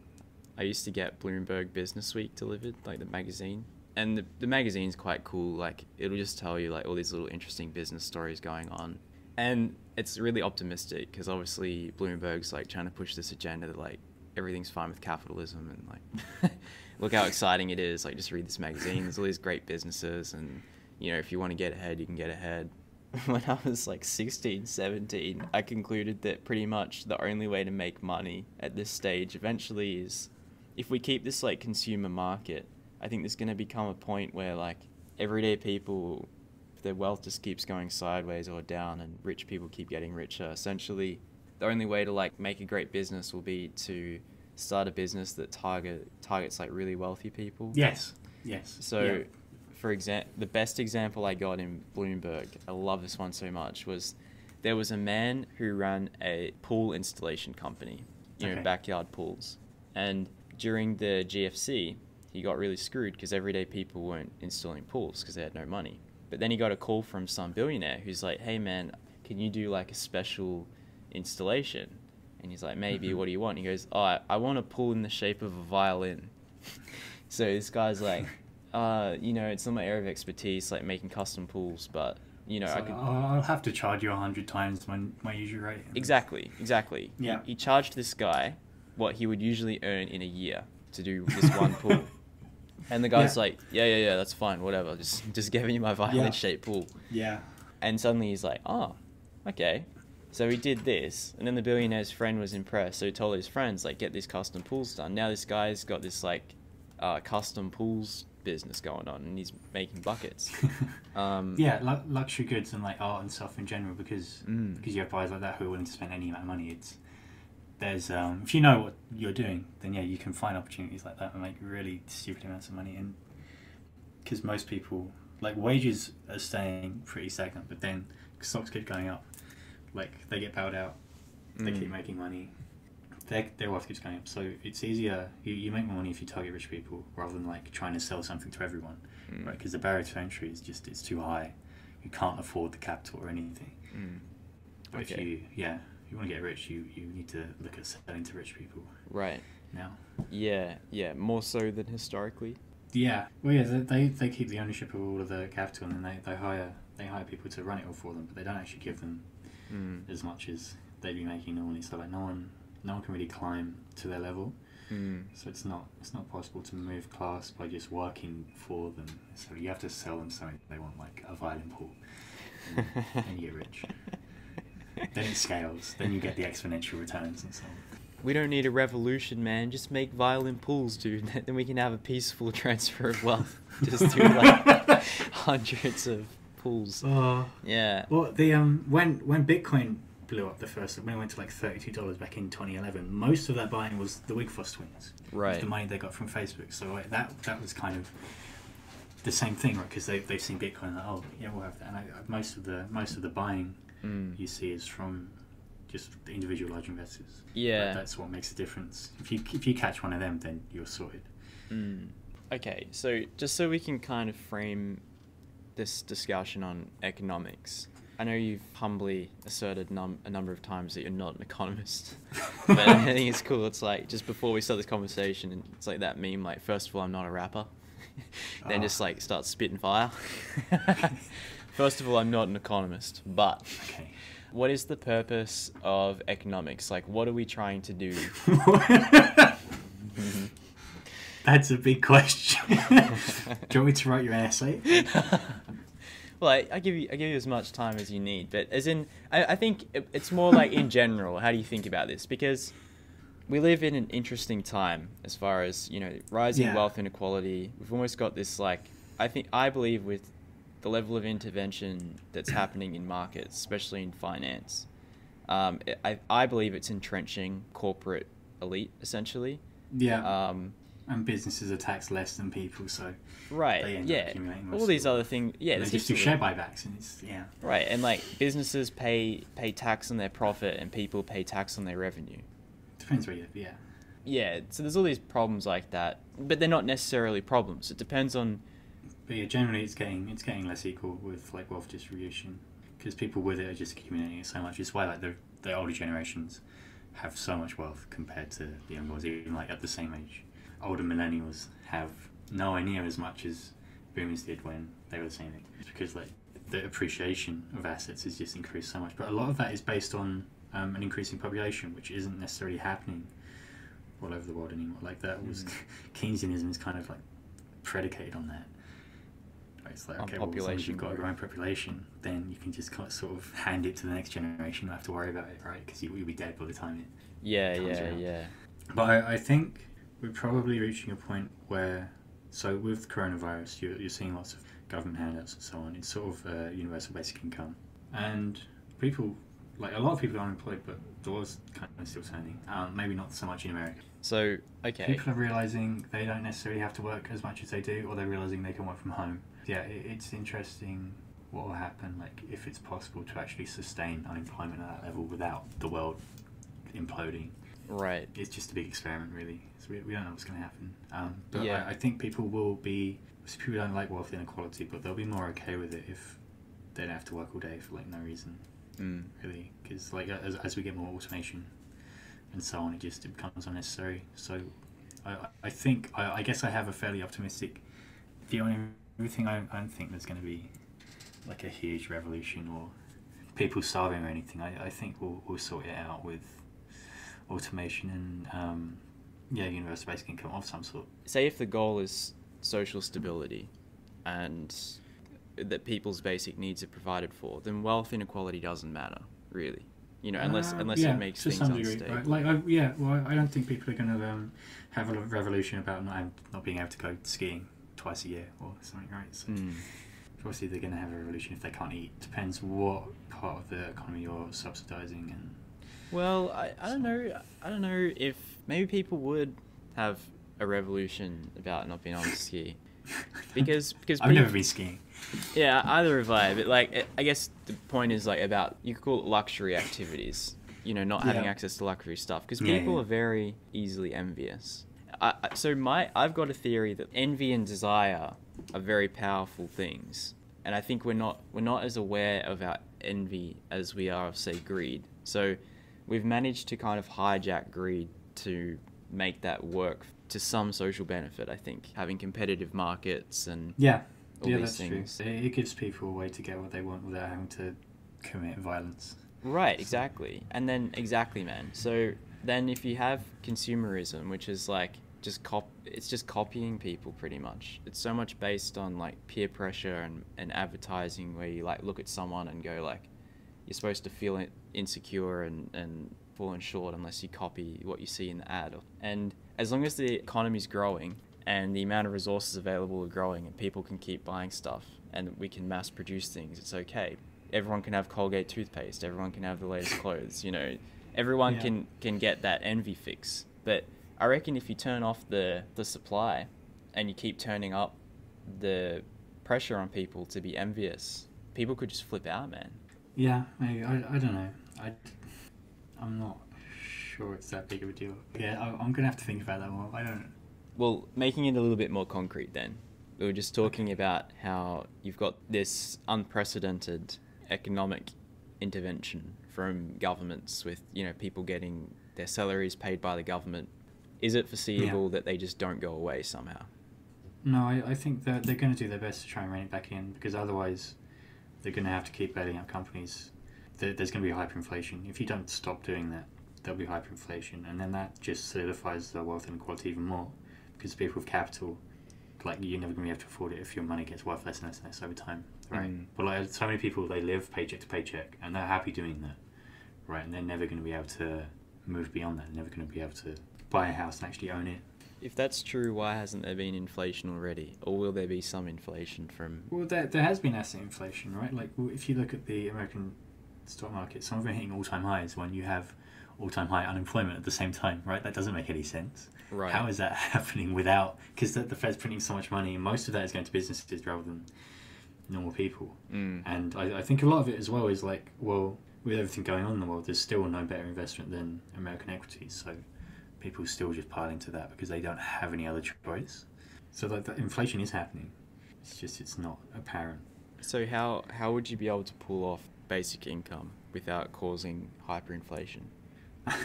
I used to get Bloomberg Business Week delivered, like the magazine. And the, the magazine's quite cool. Like, it'll just tell you, like, all these little interesting business stories going on. And it's really optimistic because obviously Bloomberg's, like, trying to push this agenda that, like, everything's fine with capitalism and, like, <laughs> look how exciting it is. Like, just read this magazine. There's all these great businesses. And, you know, if you want to get ahead, you can get ahead <laughs> when I was like 16, 17, I concluded that pretty much the only way to make money at this stage eventually is if we keep this like consumer market, I think there's going to become a point where like everyday people their wealth just keeps going sideways or down and rich people keep getting richer. Essentially, the only way to like make a great business will be to start a business that target targets like really wealthy people. Yes. Yes. So, Yeah. for example, the best example I got in Bloomberg, I love this one so much, was there was a man who ran a pool installation company, you know, backyard pools. And during the GFC, he got really screwed because everyday people weren't installing pools because they had no money. But then he got a call from some billionaire who's like, hey man, can you do like a special installation? And he's like, maybe, Mhm. what do you want? He goes, oh, I, I want a pool in the shape of a violin. <laughs> so this guy's like, <laughs> uh, you know, it's not my area of expertise, like making custom pools, but you know, So I could. I'll have to charge you a hundred times my my usual rate. Exactly, exactly. He- Yeah. He, charged this guy what he would usually earn in a year to do this one <laughs> pool. And the guy's Yeah. like, yeah, yeah, yeah, that's fine, whatever. Just, just giving you my violin Yeah. shaped pool. Yeah. And suddenly he's like, oh, okay. So he did this, and then the billionaire's friend was impressed. So he told his friends, like, get these custom pools done. Now this guy's got this like uh, custom pools business going on, and he's making buckets. <laughs> Um, yeah, lu- luxury goods and like art and stuff in general, because Mm. because you have buyers like that who are willing to spend any amount of money. It's there's um, if you know what you're doing, then yeah, you can find opportunities like that and make really stupid amounts of money. And because most people like wages are staying pretty stagnant, but then stocks keep going up. Like they get bailed out, they keep Mm. making money. Their, their wealth keeps going up, so it's easier. You, you make more money if you target rich people rather than like trying to sell something to everyone Mm. right? Because the barrier to entry is just it's too high. You can't afford the capital or anything. Mm. But if you yeah, if you want to get rich, you you need to look at selling to rich people Right. now. Yeah, yeah, more so than historically. Yeah, well, yeah, they, they they keep the ownership of all of the capital, and then they, they hire they hire people to run it all for them, but they don't actually give them Mm. as much as they'd be making normally. So like no one no one can really climb to their level. Mm. So it's not it's not possible to move class by just working for them. So you have to sell them something they want, like a violin pool, and you get rich. <laughs> <laughs> Then it scales. Then you get the exponential returns and so on. We don't need a revolution, man. Just make violin pools, dude. <laughs> Then we can have a peaceful transfer of wealth. <laughs> Just do like hundreds of pools. Uh, Yeah. well, the um when when Bitcoin blew up the first when it went to like thirty two dollars back in twenty eleven, most of that buying was the Winklevoss twins. Right. The money they got from Facebook. So like, that that was kind of the same thing, right? Because they they've seen Bitcoin, like, oh yeah, we'll have that. And I, I- most of the most of the buying Mm. you see is from just the individual large investors. Yeah. Like, that's what makes a difference. If you if you catch one of them, then you're sorted. Mm. Okay, so just so we can kind of frame this discussion on economics, I know you've humbly asserted num- a number of times that you're not an economist, <laughs> but I think it's cool. It's like just before we start this conversation, and it's like that meme, like first of all, I'm not a rapper, <laughs> then Oh. just like start spitting fire. <laughs> first of all, I'm not an economist, but Okay. what is the purpose of economics? Like, what are we trying to do? <laughs> That's a big question. Do you want me to write your essay? <laughs> well, I, I give you I give you as much time as you need, but as in, I, I think it- it's more like in general. How do you think about this? Because we live in an interesting time as far as you know rising Yeah. wealth inequality. We've almost got this like I think I believe with the level of intervention that's happening in markets, especially in finance. Um, I I believe it's entrenching corporate elite essentially. Yeah. Um, and businesses are taxed less than people, so right. They end up yeah. All these other things. Yeah. they just do share buybacks, and it's yeah. Right, and like businesses pay pay tax on their profit, and people pay tax on their revenue. Depends where you live. Yeah. Yeah, so there's all these problems like that, but they're not necessarily problems. It depends on. But yeah, generally it's getting it's getting less equal with like wealth distribution because people with it are just accumulating it so much. It's why like the the older generations have so much wealth compared to the younger ones, even like at the same age. Older millennials have nowhere near as much as boomers did when they were the same age. It's because like the appreciation of assets has just increased so much. But a lot of that is based on um, an increasing population, which isn't necessarily happening all over the world anymore. Like that was Mhm. <laughs> Keynesianism is kind of like predicated on that. Right, It's like okay, well, as long as population you've got a growing population, then you can just kind of sort of hand it to the next generation. You don't have to worry about it, right? Because you, you'll be dead by the time it. Yeah, Comes yeah, around. yeah. But I, I think we're probably reaching a point where, so with coronavirus, you're, you're seeing lots of government handouts and so on. It's sort of uh, universal basic income, and people, like a lot of people are unemployed, but doors kind of still turning. Um, maybe not so much in America. So okay, People are realizing they don't necessarily have to work as much as they do, or they're realizing they can work from home. Yeah, it, it's interesting what will happen, like if it's possible to actually sustain unemployment at that level without the world imploding. right. It's just a big experiment, really. So we, we don't know what's going to happen. Um, but Yeah. I, I think people will be. People don't like wealth inequality, but they'll be more okay with it if they don't have to work all day for like no reason, Mm. really. Because like as, as we get more automation and so on, it just it becomes unnecessary. So I, I- I think I, I guess I have a fairly optimistic view on everything. I, I don't think there's going to be like a huge revolution or people starving or anything. I, I think we'll, we'll sort it out with automation and um, yeah, universal basic income of some sort. Say if the goal is social stability, and that people's basic needs are provided for, then wealth inequality doesn't matter, really. You know, unless Uh, unless yeah, it makes things some degree, unstable. right? Like, I, yeah, well, I don't think people are going to um, have a revolution about not not being able to go skiing twice a year or something, right? So Mm. obviously they're going to have a revolution if they can't eat. Depends what part of the economy you're subsidizing and. Well, I, I don't know. I don't know if maybe people would have a revolution about not being able to ski. Because- because I've never been skiing. Yeah, either have I. But like, I- I guess the point is like about you could call it luxury activities. You know, not having access to luxury stuff because Yeah, people yeah. are very easily envious. I, so my I've got a theory that envy and desire are very powerful things, and I think we're not we're not as aware of our envy as we are of say greed. So we've managed to kind of hijack greed to make that work to some social benefit. I think having competitive markets and Yeah, all yeah, these that's things. true. It gives people a way to get what they want without having to commit violence. Right, exactly. And then exactly, man. So then if you have consumerism, which is like just cop it's just copying people pretty much. It's so much based on like peer pressure and, and advertising where you like look at someone and go like you're supposed to feel insecure and, and falling short unless you copy what you see in the ad. And as long as the economy's growing and the amount of resources available are growing and people can keep buying stuff and we can mass produce things, it's okay. Everyone can have Colgate toothpaste, everyone can have the latest clothes, you know. Everyone Yeah. can, can get that envy fix. But I reckon if you turn off the, the supply and you keep turning up the pressure on people to be envious. People could just flip out, man. Yeah, maybe. I, I don't know. I, I'm not sure it's that big of a deal. Yeah, I, I'm going to have to think about that more. I don't Well, making it a little bit more concrete then. We were just talking about how you've got this unprecedented economic intervention from governments with, you know, people getting their salaries paid by the government. Is it foreseeable Yeah. that they just don't go away somehow? No, I, I think that they're going to do their best to try and rein it back in because otherwise they're going to have to keep bailing out companies. There, there's going to be hyperinflation. If you don't stop doing that, there'll be hyperinflation, and then that just solidifies the wealth inequality even more because people with capital, like you're never going to be able to afford it if your money gets worth less and less and less over time, right? Mm. But like so many people, they live paycheck to paycheck, and they're happy doing that, right? And they're never going to be able to move beyond that. They're never going to be able to buy a house and actually own it. If that's true, why hasn't there been inflation already? Or will there be some inflation from. Well, there, there has been asset inflation, right? Like, well, if you look at the American stock market, some of them are hitting all time highs when you have all time high unemployment at the same time, right? That doesn't make any sense. Right. How is that <laughs> happening without. Because the, the Fed's printing so much money, and most of that is going to businesses rather than normal people. Mm. And I, I think a lot of it as well is like, well, with everything going on in the world, there's still no better investment than American equities. So people still just pile into that because they don't have any other choice. So like, the inflation is happening. It's just it's not apparent. So how how would you be able to pull off basic income without causing hyperinflation? <laughs>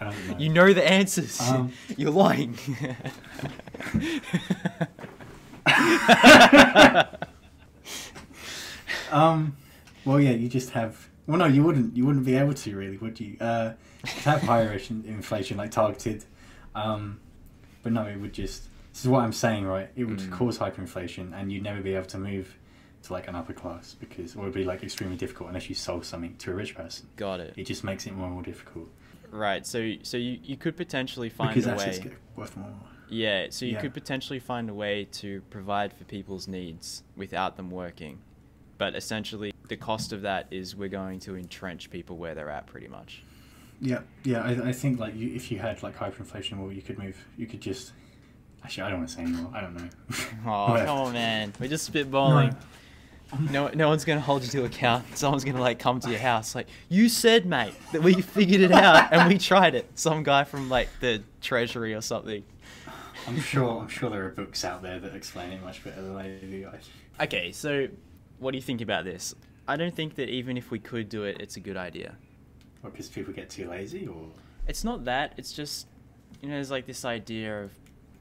Know. You know the answers. Um, <laughs> You're lying. <laughs> Um, well, yeah, you just have. Well, no, you wouldn't. You wouldn't be able to really, would you? Uh, you'd have higher <laughs> inflation, like targeted. Um, but no, it would just. This is what I'm saying, right? It would Mm. cause hyperinflation, and you'd never be able to move to like an upper class because, it would be like extremely difficult unless you sold something to a rich person. Got it. It just makes it more and more difficult Right. So so you, you could potentially find because a assets way. get worth more. Yeah. So you Yeah. could potentially find a way to provide for people's needs without them working, but essentially the cost of that is we're going to entrench people where they're at pretty much. Yeah, yeah. I, I think like you, if you had like hyperinflation, well, you could move. You could just. Actually, I don't want to say anymore. I don't know. <laughs> Oh come on, man. We're just spitballing. No, no one's gonna hold you to account. Someone's gonna like come to your house, like you said, mate, that we figured it out and we tried it. Some guy from like the treasury or something. I'm sure. I'm sure there are books out there that explain it much better than I do. Okay, so what do you think about this? I don't think that even if we could do it, it's a good idea. Or because people get too lazy, or It's not that. It's just you know, there's like this idea of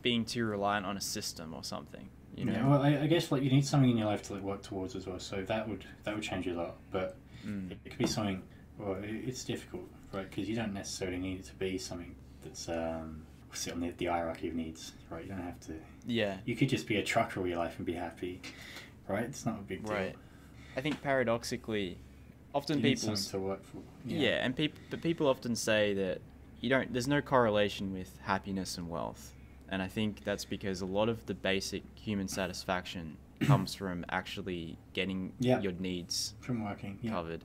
being too reliant on a system or something. You know. yeah. Well, I, I guess like you need something in your life to like work towards as well. So that would that would change a lot. But Mm. it, it could be something. Well, it, it's difficult, right? Because you don't necessarily need it to be something that's um, sit on the, the hierarchy of needs, right? You don't have to. Yeah. You could just be a trucker all your life and be happy, right? It's not a big deal. Right. I think paradoxically, often people something to work for. Yeah, and people but people often say that you don't there's no correlation with happiness and wealth. And I think that's because a lot of the basic human satisfaction <coughs> comes from actually getting Yeah. your needs from working. Yeah. covered.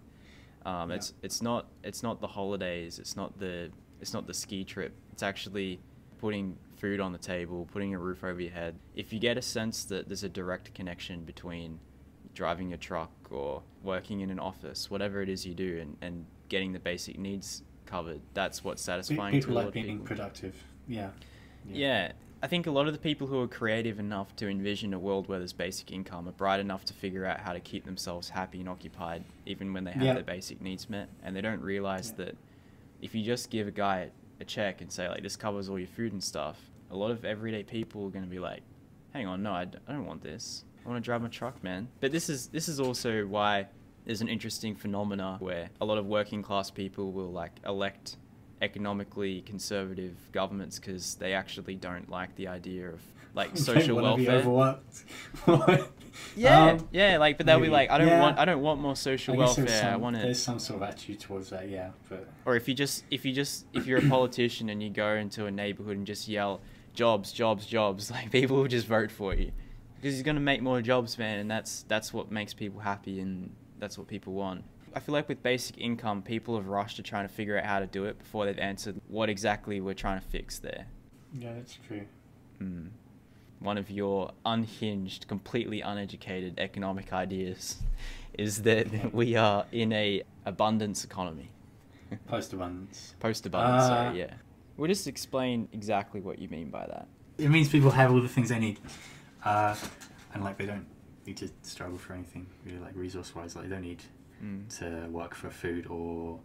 Um, Yeah. It's it's not it's not the holidays. It's not the it's not the ski trip. It's actually putting food on the table, putting a roof over your head. If you get a sense that there's a direct connection between driving a truck or working in an office, whatever it is you do, and, and getting the basic needs covered, that's what's satisfying People to a lot like being people. productive. Yeah. Yeah. I think a lot of the people who are creative enough to envision a world where there's basic income are bright enough to figure out how to keep themselves happy and occupied even when they have Yeah. their basic needs met. And they don't realize Yeah. that if you just give a guy a check and say, like, this covers all your food and stuff, a lot of everyday people are going to be like, hang on, no, I, d- I don't want this. I want to drive my truck, man. But this is this is also why there's an interesting phenomena where a lot of working class people will like elect economically conservative governments because they actually don't like the idea of like <laughs> social welfare. overworked. <laughs> Yeah, Um, yeah, like, but they'll be like, I don't Yeah. want, I don't want more social I welfare. I some- want There's some sort of attitude towards that, yeah. But Or if you just, if you just, if you're a politician and you go into a neighborhood and just yell, jobs, jobs, jobs, <laughs> like people will just vote for you because you're gonna make more jobs, man, and that's that's what makes people happy and that's what people want. I feel like with basic income, people have rushed to trying to figure out how to do it before they've answered what exactly we're trying to fix there. yeah, that's true. Hmm. One of your unhinged, completely uneducated economic ideas <laughs> is that we are in a abundance economy. <laughs> Post abundance. Post abundance, Uh, sorry, yeah. We'll just explain exactly what you mean by that. It means people have all the things they need, uh, and like they don't need to struggle for anything really, like resource wise. Like they don't need Mm. to work for food or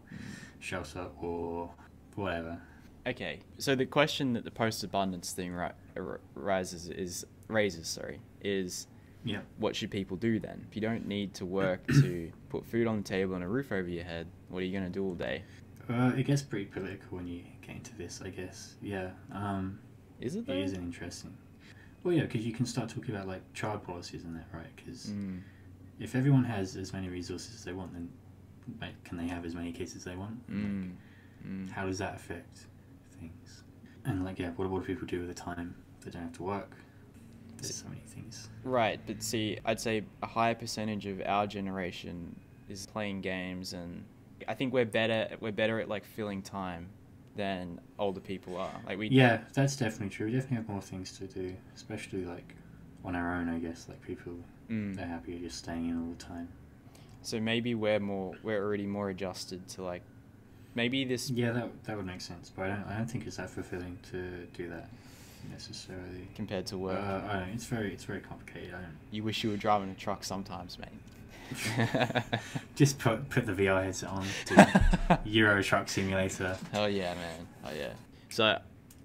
shelter or whatever. Okay, so the question that the post abundance thing ri- rises is raises, sorry, is Yeah. what should people do then? If you don't need to work to <coughs> put food on the table and a roof over your head, what are you going to do all day? Uh, it gets pretty political when you get into this, I guess. Yeah. Um, Is it it though? is interesting. Well, yeah, because you can start talking about like child policies and that, right? Because Mm. if everyone has as many resources as they want, then like, can they have as many kids as they want? Mm. Mm. How does that affect things? And like, yeah, what, what do people do with the time they don't have to work? There's so many things. Right, but see, I'd say a higher percentage of our generation is playing games, and I think we're better. We're better at like filling time than older people are. Like we. Yeah, that's definitely true. We definitely have more things to do, especially like on our own. I guess like people, Mm. they're happier just staying in all the time. So maybe we're more. We're already more adjusted to like. Maybe this. Yeah, that that would make sense, but I don't. I don't think it's that fulfilling to do that necessarily. Compared to Uh, work. I don't. It's very it's very complicated. I don't. You wish you were driving a truck sometimes, mate. <laughs> Just put put the VR headset on. Do <laughs> Euro Truck Simulator. Hell yeah, man. Oh yeah. So,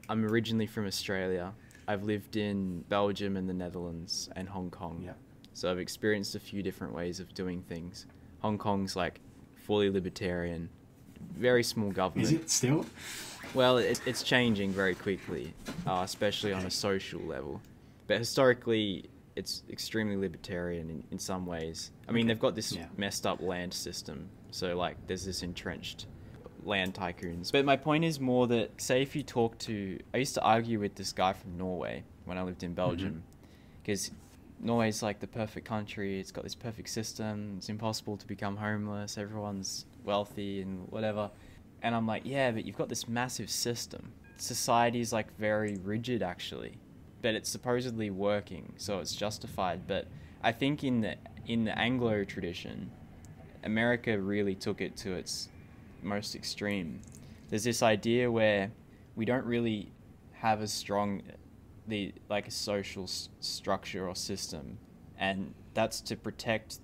I'm originally from Australia. I've lived in Belgium and the Netherlands and Hong Kong. Yeah. So I've experienced a few different ways of doing things. Hong Kong's like fully libertarian, very small government. Is it still? Well, it, it's changing very quickly, uh, especially on a social level. But historically, it's extremely libertarian in, in some ways. I mean, Okay. they've got this Yeah. messed up land system. So, like, there's this entrenched land tycoons. But my point is more that, say, if you talk to. I used to argue with this guy from Norway when I lived in Belgium. Mm-hmm. Because Norway's like the perfect country. It's got this perfect system. It's impossible to become homeless. Everyone's wealthy and whatever. And I'm like, yeah, but you've got this massive system. Society is like very rigid actually, but it's supposedly working, so it's justified. But I think in the in the Anglo tradition, America really took it to its most extreme. There's this idea where we don't really have a strong the like a social s- structure or system, and that's to protect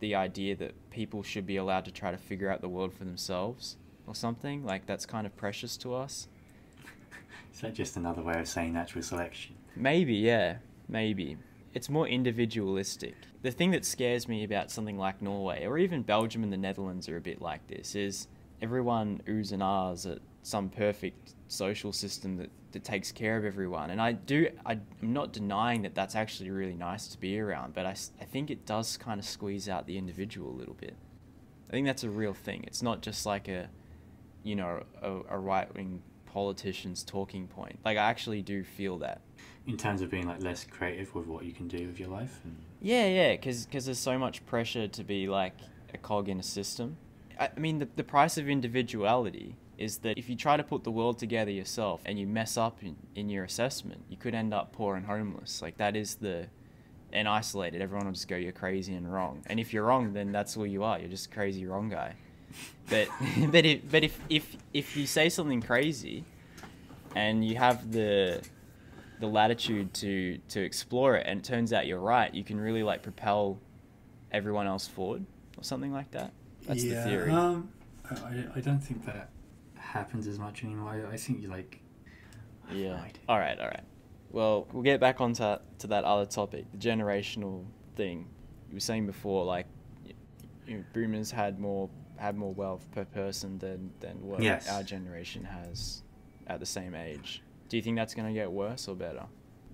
the idea that people should be allowed to try to figure out the world for themselves or something. Like that's kind of precious to us. <laughs> Is that just another way of saying natural selection? Maybe, yeah, maybe. It's more individualistic. The thing that scares me about something like Norway, or even Belgium and the Netherlands are a bit like this, is everyone oohs and ahs at some perfect social system that, that takes care of everyone. And I do, I, I'm not denying that that's actually really nice to be around, but I, I think it does kind of squeeze out the individual a little bit. I think that's a real thing. It's not just like a, you know, a, a right wing politician's talking point. Like, I actually do feel that. In terms of being like less creative with what you can do with your life. And, Yeah, yeah, because there's so much pressure to be like a cog in a system. I, I mean, the, the price of individuality is that if you try to put the world together yourself and you mess up in, in your assessment, you could end up poor and homeless. Like, that is the. And isolated, everyone will just go, you're crazy and wrong. And if you're wrong, then that's all you are. You're just a crazy wrong guy. <laughs> But <laughs> but if but if if if you say something crazy, and you have the the latitude to to explore it, and it turns out you're right, you can really like propel everyone else forward or something like that. That's the theory. Um, I, I- don't think that happens as much anymore. I, I think you like. Have no yeah. All right. All right. Well, we'll get back onto to that other topic, the generational thing. You were saying before, like, you know, boomers had more had more wealth per person than than what Yes. our generation has at the same age. Do you think that's going to get worse or better?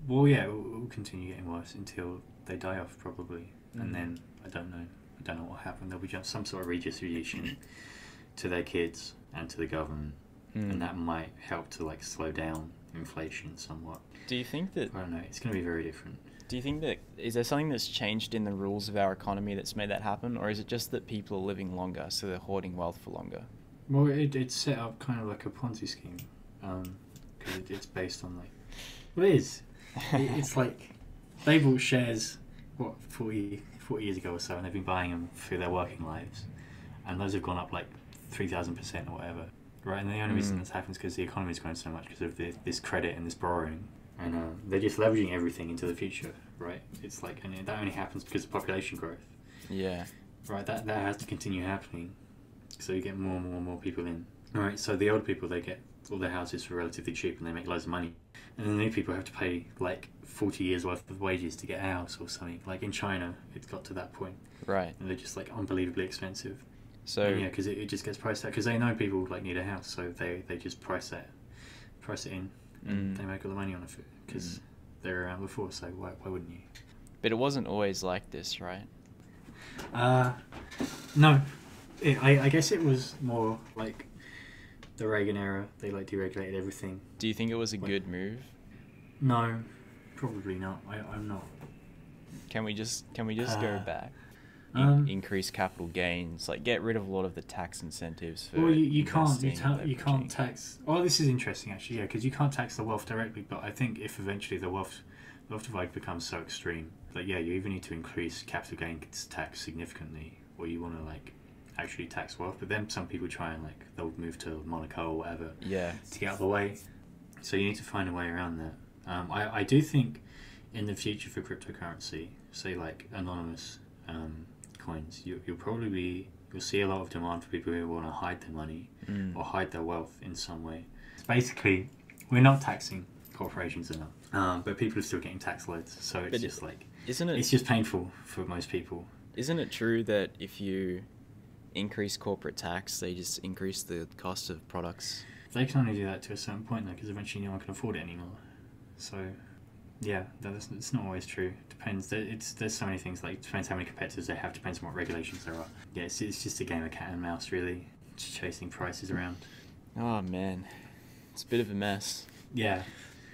Well, yeah, it will, continue getting worse until they die off, probably, Mm. and then I don't know. I don't know what happened. There'll be just some sort of redistribution to their kids and to the government, Mm. and that might help to like slow down inflation somewhat. Do you think that I don't know. It's going to be very different. Do you think that is there something that's changed in the rules of our economy that's made that happen, or is it just that people are living longer, so they're hoarding wealth for longer? Well, it, it's set up kind of like a Ponzi scheme, because it, it's based on like, well, it is. It- it's <laughs> like they bought shares what 40, 40 years ago or so, and they've been buying them through their working lives, and those have gone up like three thousand percent or whatever, right? And the only reason Mm. this happens because the economy's grown so much because of the, this credit and this borrowing, and uh, they're just leveraging everything into the future, right? It's like, and that only happens because of population growth, Yeah. right? That that has to continue happening, so you get more and more and more people in. All right, so the old people they get all their houses for relatively cheap and they make loads of money, and then the new people have to pay like forty years worth of wages to get a house or something. Like in China, it's got to that point, Right. and they're just like unbelievably expensive. So And yeah, because it, it just gets priced out because they know people like need a house, so they they just price that, price it in, and Mm. they make all the money on it because Mm. they're around before. So why why wouldn't you? but it wasn't always like this, right? Uh, no, it, I I guess it was more like the Reagan era. They like deregulated everything. Do you think it was a Wait. good move? No, probably not. I I'm not. Can we just can we just go Uh, back? In- Um, increase capital gains, like get rid of a lot of the tax incentives for. Well, you, you can't you, ta- you can't tax. Well, this is interesting actually, yeah, because you can't tax the wealth directly. But I think if eventually the wealth wealth divide becomes so extreme that yeah, you even need to increase capital gains tax significantly, or you want to like actually tax wealth. But then some people try and like they'll move to Monaco or whatever Yeah. to get out of the way. So you need to find a way around that. Um, I I do think in the future for cryptocurrency, say like anonymous um, coins, you you'll probably be you'll see a lot of demand for people who want to hide their money Mm. or hide their wealth in some way. It's Basically, we're not taxing corporations enough, um, but people are still getting tax loads. So it's But just like Isn't it? it's just painful for most people. Isn't it true that if you increase corporate tax, they just increase the cost of products? They can only do that to a certain point though, because eventually no one can afford it anymore. So, yeah, that's it's not always true. Depends. It's there's so many things. Like depends how many competitors they have. Depends on what regulations there are. Yeah, it's, it's just a game of cat and mouse really, just chasing prices around. Oh man, it's a bit of a mess. Yeah,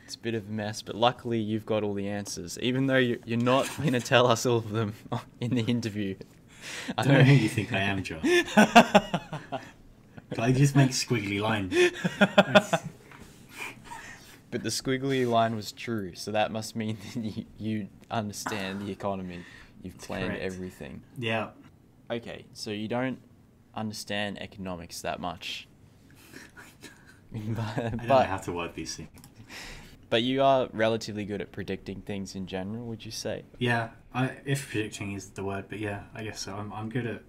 It's a bit of a mess, but luckily you've got all the answers, even though you- you're not going to tell us all of them <laughs> in the interview. I don't know who you think I am, John. I just make squiggly lines. <laughs> but the squiggly line was true, so that must mean that you, you understand the economy. You've That's planned correct. everything. Yeah. Okay, so you don't understand economics that much. but, <laughs> I don't know how to word these things. But you are relatively good at predicting things in general, would you say? Yeah, I, if predicting is the word, but yeah, I guess so. I'm, I'm good at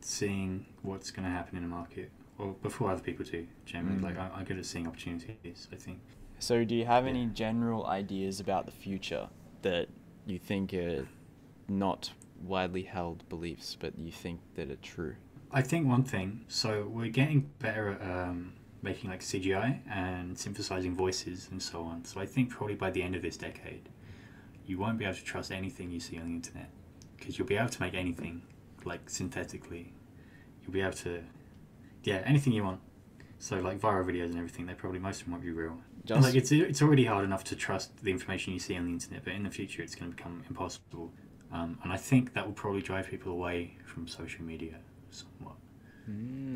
seeing what's going to happen in the market, or before other people do. Generally, Mm. like I, I'm good at seeing opportunities. I think. So, do you have any general ideas about the future that you think are not widely held beliefs, but you think that are true? I think one thing. So we're getting better at um, making like CGI and synthesizing voices and so on. So I think probably by the end of this decade, you won't be able to trust anything you see on the internet because you'll be able to make anything like synthetically. You'll be able to, yeah, anything you want. So like viral videos and everything, they probably most of them won't be real. Just- like it's it's already hard enough to trust the information you see on the internet, but in the future it's going to become impossible. Um, and I think that will probably drive people away from social media somewhat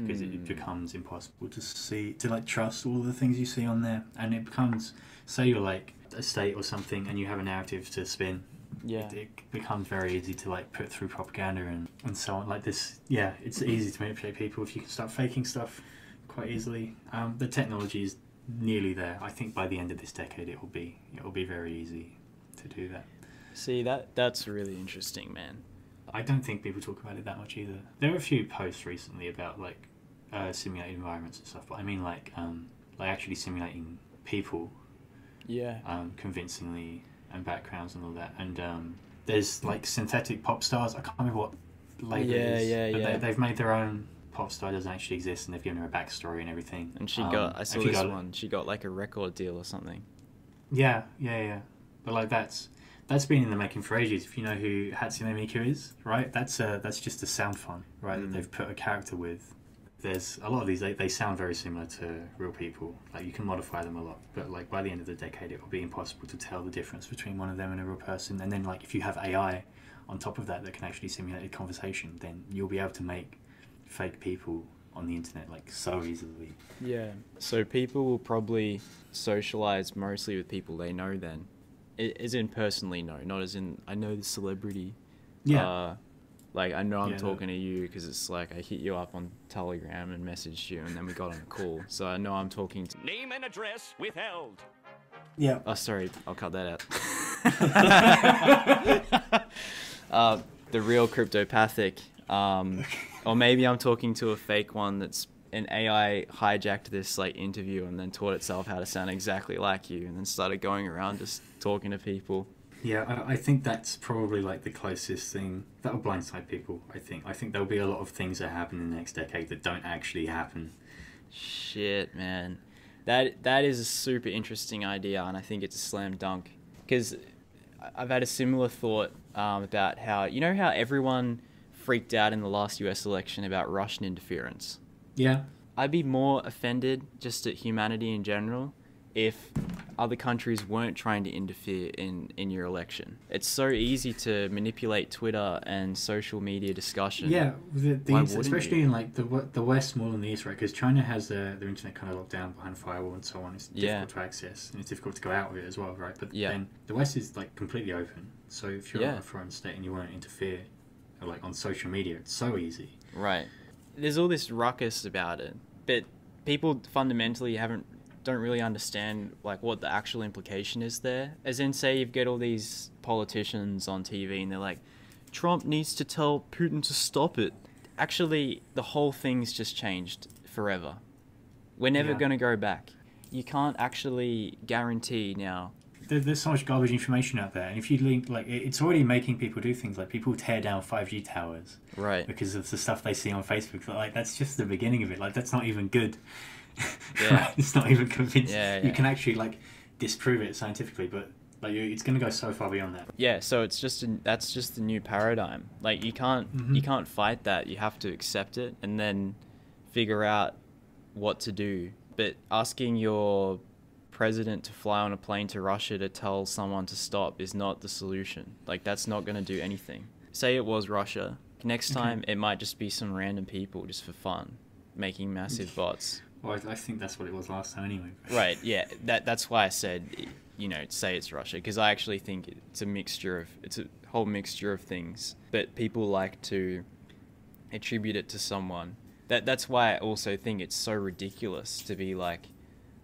because it, Hmm. it becomes impossible to see to like trust all the things you see on there, and it becomes say you're like a state or something, and you have a narrative to spin. Yeah. It, it becomes very easy to like put through propaganda and, and so on. Like this, yeah, it's easy to manipulate people if you can start faking stuff quite easily. Um, the technology is nearly there. I think by the end of this decade, it will be it will be very easy to do that. See that that's really interesting, man. I don't think people talk about it that much either. There are a few posts recently about like uh, simulated environments and stuff, but I mean like um, like actually simulating people Yeah. um, convincingly and backgrounds and all that. And um, there's like synthetic pop stars. I can't remember what label Yeah, it is. yeah, but yeah. They, they've made their own pop star doesn't actually exist, and they've given her a backstory and everything. And she Um, got I saw this got- one. She got like a record deal or something. Yeah, yeah, yeah. But like that's that's been in the making for ages. If you know who Hatsune Miku is, right? That's uh that's just a sound font, right? Mm. That they've put a character with. There's a lot of these. They, they sound very similar to real people. Like you can modify them a lot, but like by the end of the decade, it will be impossible to tell the difference between one of them and a real person. And then like if you have AI on top of that that can actually simulate a conversation, then you'll be able to make fake people on the internet like so easily. Yeah. So people will probably socialize mostly with people they know then. I- As in personally, no, not as in I know the celebrity. Yeah. Uh, like I know I'm Yeah, no. talking to you because it's like I hit you up on Telegram and messaged you, and then we got on a call. So I know I'm talking to. Name and address withheld. yeah. Oh, sorry, I'll cut that out. <laughs> <laughs> uh, the real cryptopathic, um, or maybe I'm talking to a fake one that's an AI hijacked this like interview and then taught itself how to sound exactly like you, and then started going around just talking to people. Yeah, I, I think that's probably like the closest thing that'll blindside people. I think. I think there'll be a lot of things that happen in the next decade that don't actually happen. Shit, man. That that is a super interesting idea, and I think it's a slam dunk. Because I've had a similar thought um, about how you know how everyone freaked out in the last U.S. election about Russian interference. Yeah. I'd be more offended just at humanity in general if other countries weren't trying to interfere in, in your election. It's so easy to manipulate Twitter and social media discussion. Yeah, the, the especially you? in like the the West more than the East, right? Because China has their, their internet kind of locked down behind a firewall and so on. It's Yeah. difficult to access and it's difficult to go out with it as well, right? But Yeah. then the West is like completely open. So if you're Yeah. a foreign state and you want to interfere, like on social media, it's so easy. Right. There's all this ruckus about it, but people fundamentally haven't don't really understand like what the actual implication is there. As in, say you get all these politicians on TV and they're like, Trump needs to tell Putin to stop it. Actually, the whole thing's just changed forever. We're never Yeah. going to go back. You can't actually guarantee now. There, there's so much garbage information out there, and if you link like it's already making people do things like people tear down 5G towers Right. because of the stuff they see on Facebook. Like that's just the beginning of it. Like that's not even good. <laughs> Yeah. it's not even convincing. Yeah, You can actually like disprove it scientifically, but like it's going to go so far beyond that. Yeah, so it's just that's just the new paradigm. Like you can't Mhm. you can't fight that. You have to accept it and then figure out what to do. But asking your president to fly on a plane to Russia to tell someone to stop is not the solution. Like that's not going to do anything. Say it was Russia. Next Okay. time it might just be some random people just for fun making massive <laughs> bots. Well, I, I think that's what it was last time anyway. <laughs> Right. Yeah. That that's why I said, you know, say it's Russia because I actually think it's a mixture of it's a whole mixture of things. But people like to attribute it to someone. That that's why I also think it's so ridiculous to be like,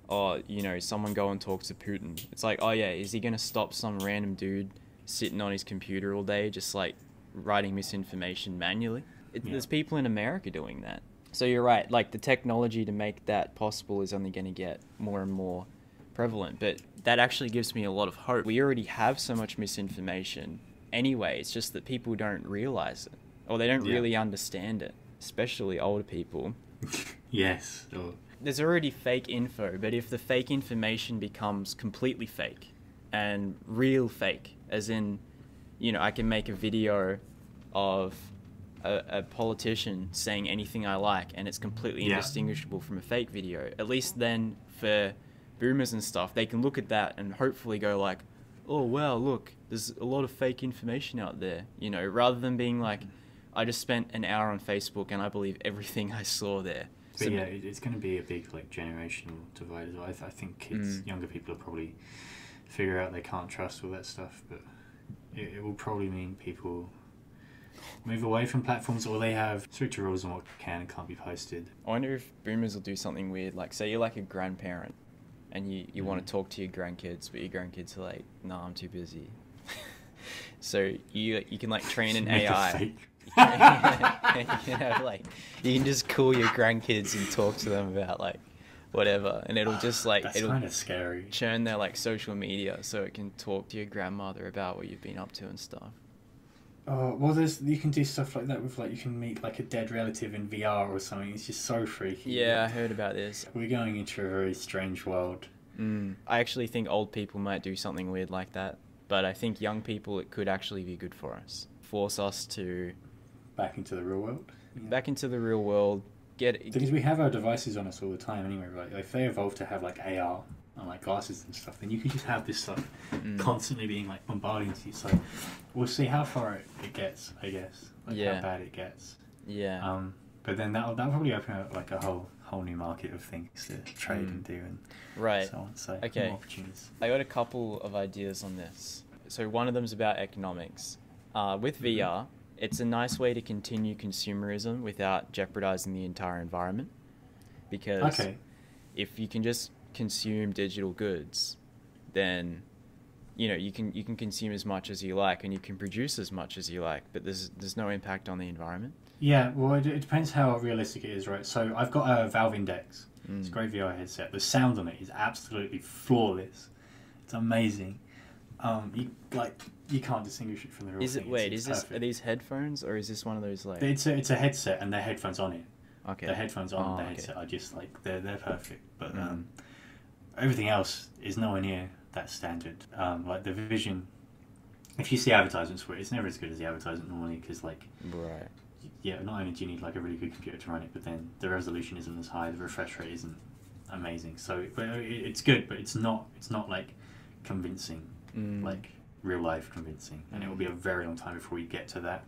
oh, you know, someone go and talk to Putin. It's like, oh yeah, is he gonna stop some random dude sitting on his computer all day just like writing misinformation manually? It, Yeah. There's people in America doing that. So you're right. Like the technology to make that possible is only going to get more and more prevalent. But that actually gives me a lot of hope. We already have so much misinformation anyway. It's just that people don't realize it or they don't Yeah. really understand it, especially older people. <laughs> yes. Or, There's already fake info, but if the fake information becomes completely fake and real fake, as in, you know, I can make a video of a, a politician saying anything I like and it's completely Yeah. indistinguishable from a fake video, at least then for boomers and stuff, they can look at that and hopefully go like, oh wow, look, there's a lot of fake information out there, you know, rather than being like, I just spent an hour on Facebook and I believe everything I saw there. But So- yeah, it's going to be a big like generational divide as well. I, th- I think kids, Mm. younger people will probably figure out they can't trust all that stuff, but it, it will probably mean people move away from platforms or they have stricter rules on what can and can't be posted. I wonder if boomers will do something weird. Like, say you're like a grandparent, and you, you want Mhm. to talk to your grandkids, but your grandkids are like, "No, I'm too busy." <laughs> so you you can like train <laughs> an AI. <laughs> you know, like you can just call your grandkids and talk to them about like whatever, and it'll just like That's it'll kind of scary. churn their like social media so it can talk to your grandmother about what you've been up to and stuff. Oh well, there's you can do stuff like that with like you can meet like a dead relative in VR or something. It's just so freaky. Yeah, I heard about this. we're going into a very strange world. Mm. I actually think old people might do something weird like that, but I think young people it could actually be good for us. Force us to Back into the real world. Yeah. back into the real world. Get Because we have our devices on us all the time anyway, right? If they evolve to have like AR and like glasses and stuff, then you could just have this stuff Mm. constantly being like bombarding to you. So we'll see how far it, it gets, I guess. Like Yeah. how bad it gets. yeah. Um, but then that'll that'll probably open up like a whole whole new market of things to trade Mm. and do and Right. so on. So Okay. opportunities. I got a couple of ideas on this. So one of them is about economics. Uh, with Mm-hmm. VR, it's a nice way to continue consumerism without jeopardizing the entire environment. Because Okay. if you can just consume digital goods, then you know you can you can consume as much as you like and you can produce as much as you like, but there's there's no impact on the environment. Yeah, well, it, it depends how realistic it is, right? So I've got a Valve Index. It's a Mm. great VR headset. The sound on it is absolutely flawless. It's amazing. Um, you like you can't distinguish it from the real Is it It's- wait? it's Is this are these headphones or is this one of those like? It's a it's a headset and they're headphones on it. okay. The headphones on Oh, the okay. headset are just like they're they're perfect. But Mm. um, everything else is nowhere near that standard. Um, like the Vision, if you see advertisements for it, it's never as good as the advertisement normally because like Right. yeah, not only do you need like a really good computer to run it, but then the resolution isn't as high, the refresh rate isn't amazing. So, but it- it's good, but it's not it's not like convincing, Mm. like real life convincing, and it will be a very long time before we get to that.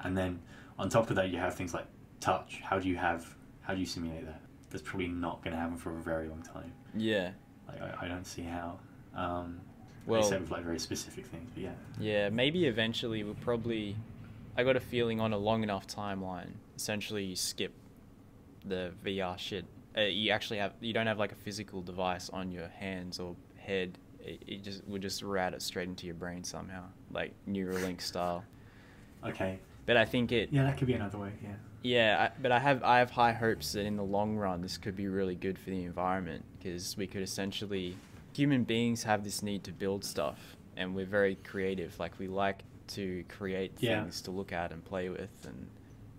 And then on top of that, you have things like touch. How do you have how do you simulate that? That's probably not going to happen for a very long time. Yeah. Like I, I don't see how. Um, Well- except with like very specific things, but yeah. Yeah, maybe eventually we'll probably. I got a feeling on a long enough timeline, essentially you skip the VR shit. Uh, you actually have you don't have like a physical device on your hands or head. It, it just would just route it straight into your brain somehow, like Neuralink style. Okay. But I think it. Yeah, that could be another way. Yeah. Yeah, I, but I have I have high hopes that in the long run this could be really good for the environment because we could essentially human beings have this need to build stuff and we're very creative. Like we like to create Yeah. things to look at and play with and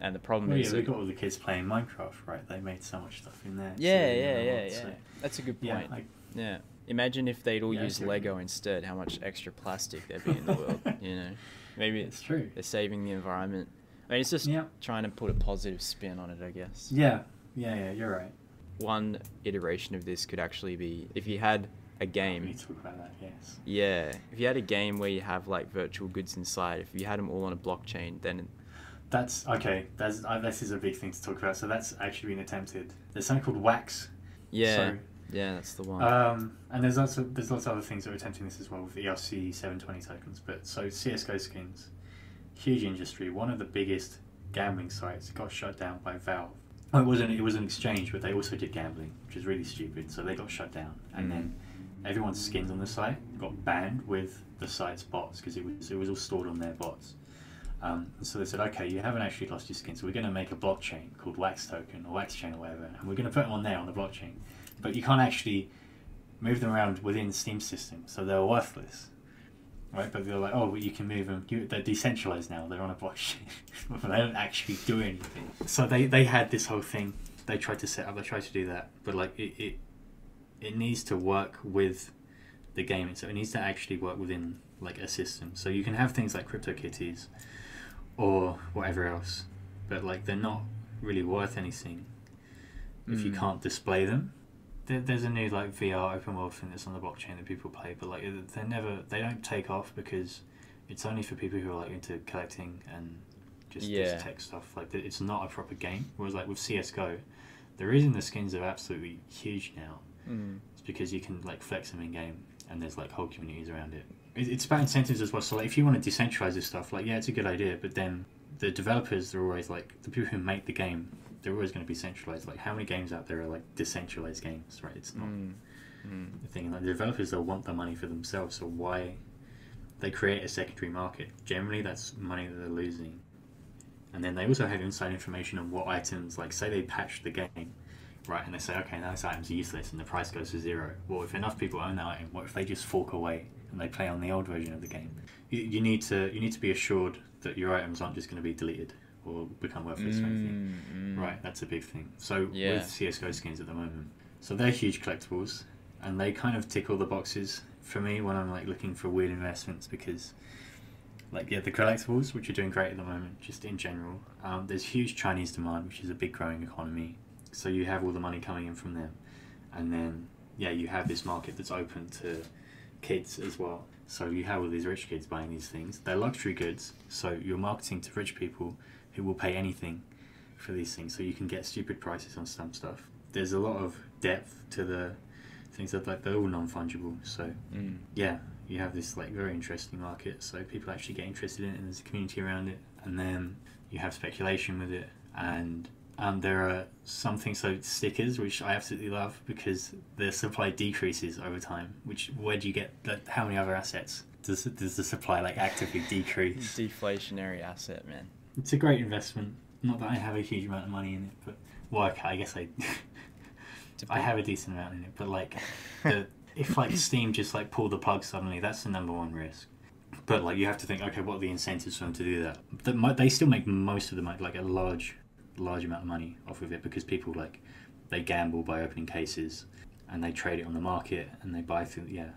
and the problem Well, is yeah, we got all the kids playing Minecraft, right? They made so much stuff in there. yeah, you yeah, know, yeah, so- That's a good Yeah, point. like- yeah. Imagine if they'd all Yeah, use see what you Lego instead, how much extra plastic there'd be in the world, <laughs> you know. Maybe It's true. They're saving the environment. I mean, it's just Yeah. trying to put a positive spin on it, I guess. Yeah, yeah, yeah. You're right. one iteration of this could actually be if you had a game need to talk about that. Yes. yeah if you had a game where you have like virtual goods inside if you had them all on a blockchain then That's okay. That's uh, this is a big thing to talk about. So that's actually been attempted. There's something called Wax. yeah So, yeah that's the one Um, and there's lots of there's lots of other things that are attempting this as well with ERC 720 tokens. But so CS:GO skins, huge industry. One of the biggest gambling sites got shut down by Valve. Well, it wasn't it was an exchange, but they also did gambling, which is really stupid. So they got shut down, and Mm. then everyone's skins on the site got banned with the site's bots because it was it was all stored on their bots. Um, so they said, okay, you haven't actually lost your skin, so we're going to make a blockchain called Wax Token or Wax Chain or whatever, and we're going to put them on there on the blockchain. But you can't actually move them around within the Steam system, so they're worthless. Right, but they're like, oh, well, you can move them. You, they're decentralized now. They're on a blockchain, <laughs> but they don't actually do anything. So they, they had this whole thing. They tried to set up. They tried to do that, but like it, it, it needs to work with the game So It needs to actually work within like a system. So you can have things like CryptoKitties or whatever else, but like they're not really worth anything if you Mm. can't display them. There, there's a new like VR open world thing that's on the blockchain that people play, but like they're never they don't take off because it's only for people who are like into collecting and just Yeah. this tech stuff. Like it's not a proper game. Whereas like with CS:GO, the reason the skins are absolutely huge now Mm. is because you can like flex them in game and there's like whole communities around it. It- It's about incentives as well. So like if you want to decentralize this stuff, like yeah, it's a good idea, but then the developers they're always like the people who make the game, they're always going to be centralized. Like how many games out there are like decentralized games, right? It's not Mm. Mm. the thing. Like the developers they'll want the money for themselves, so why they create a secondary market? Generally, that's money that they're losing. And then they also have inside information on what items, like say they patch the game, right? And they say, okay, now this item's useless, and the price goes to zero. Well, if enough people own that item, what if they just fork away and they play on the old version of the game? You, you need to you need to be assured that your items aren't just going to be deleted or become worthless or anything. Mm, mm. Right, that's a big thing. So Yeah. with CS:GO skins at the moment, so they're huge collectibles, and they kind of tick all the boxes for me when I'm like looking for weird investments because, like yeah, the collectibles which are doing great at the moment, just in general. Um, there's huge Chinese demand, which is a big growing economy. So you have all the money coming in from them, and then yeah, you have this market that's open to kids as well. So you have all these rich kids buying these things. They're luxury goods, so you're marketing to rich people who will pay anything for these things. So you can get stupid prices on some stuff. there's a lot of depth to the things that like they're all non fungible. So Mm. yeah, you have this like very interesting market. So people actually get interested in it, and there's a community around it. And then you have speculation with it, and um, there are some things so stickers which I absolutely love because the supply decreases over time. Which where do you get like, how many other assets does does the supply like actively decrease? Deflationary asset, man. It's a great investment. Not that I have a huge amount of money in it, but well, okay, I guess I <laughs> I have a decent amount in it. But like, the, <laughs> if like Steam just like pull the plug suddenly, that's the number one risk. But like, you have to think, okay, what are the incentives for them to do that? They, they still make most of the money, like a large, large amount of money off of it because people like they gamble by opening cases and they trade it on the market and they buy through yeah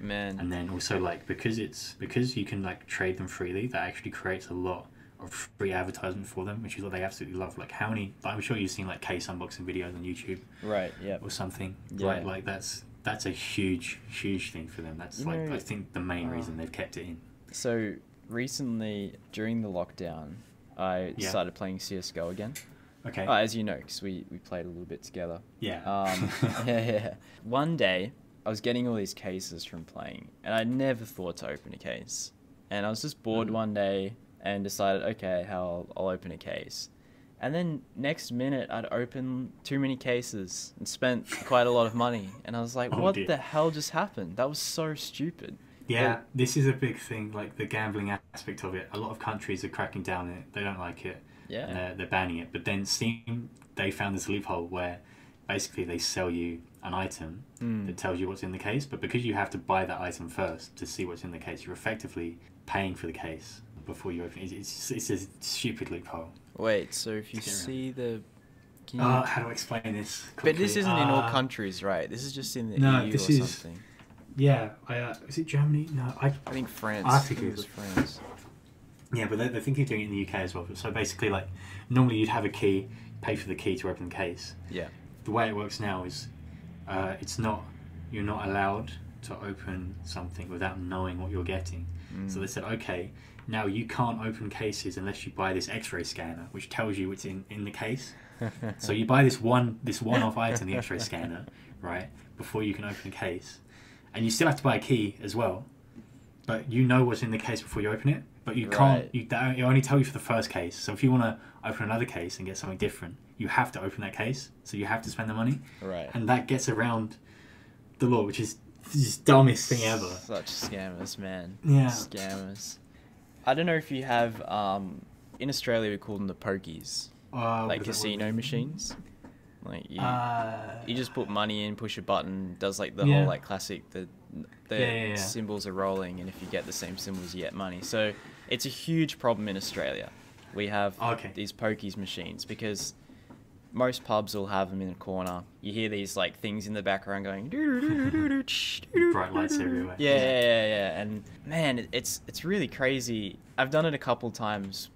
Man, and then also like because it's because you can like trade them freely that actually creates a lot of free advertisement for them which is what they absolutely love like how many i'm sure you've seen like case unboxing videos on youtube right, yeah. or something Yeah. right like that's that's a huge huge thing for them that's You like know- i think the main Oh. reason they've kept it in So recently, during the lockdown, I Yeah. started playing CS:GO again. okay Oh, as you know, because we, we played a little bit together. yeah Um, <laughs> <laughs> yeah, yeah. One day, I was getting all these cases from playing, and I never thought to open a case. And I was just bored Mhm. one day and decided, okay, how I'll, I'll open a case. And then next minute, I'd open too many cases and spent quite a lot of money. And I was like, <laughs> Oh, what dear. the hell just happened? That was so stupid. Yeah, this is a big thing, like the gambling aspect of it. A lot of countries are cracking down on it. They don't like it. Yeah. They're, they're banning it. But then Steam, they found this loophole where basically they sell you an item Mm. that tells you what's in the case. But because you have to buy that item first to see what's in the case, you're effectively paying for the case before you open it. It's, it's a stupid loophole. Wait, so if you see the. Can you... Uh, how do I explain this? but this isn't in all Uh, countries, right? This is just in the no, EU this or is- something. Yeah, I, uh, is it Germany? No, I I think France. I think it was France. Yeah, but they're, they're thinking of doing it in the UK as well. So basically, like, normally you'd have a key, pay for the key to open the case. Yeah. The way it works now is uh, it's not, you're not allowed to open something without knowing what you're getting. So Mm. they said, okay, now you can't open cases unless you buy this X-ray scanner, which tells you what's in, in the case. So you buy this one this one-off item, the X-ray <laughs> scanner, right, before you can open a case, and you still have to buy a key as well. But you know what's in the case before you open it. But you Right. can't. You, they only tell you for the first case. So if you want to open another case and get something different, you have to open that case. So you have to spend the money, Right. and that gets around the law, which is the dumbest thing ever. Such scammers, man. Yeah. Scammers. I don't know if you have um in Australia we call them the pokies. Uh, like casino machines. Like you Uh, you just put money in, push a button, does like the Yeah. whole like classic the the Yeah, yeah, symbols are rolling and if you get the same symbols you get money. So it's a huge problem in Australia. We have Okay. these pokies machines because most pubs will have them in a corner. You hear these like things in the background going Bright lights everywhere. Yeah, yeah, yeah, yeah. And man, it's it's really crazy. I've done it a couple times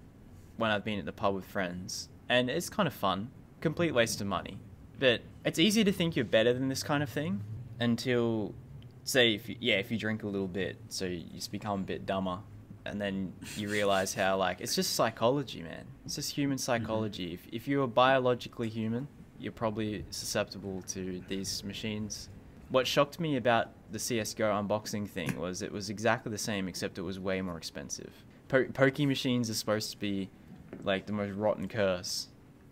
when I've been at the pub with friends, and it's kind of fun. Complete waste of money, but it's easy to think you're better than this kind of thing until, say, if you, yeah, if you drink a little bit, so you just become a bit dumber, and then you realize how like it's just psychology, man. It's just human mm-hmm. psychology. If if you are biologically human, you're probably susceptible to these machines what shocked me about the CS:GO unboxing thing was it was exactly the same except it was way more expensive. Po- Pokey machines are supposed to be like the most rotten curse,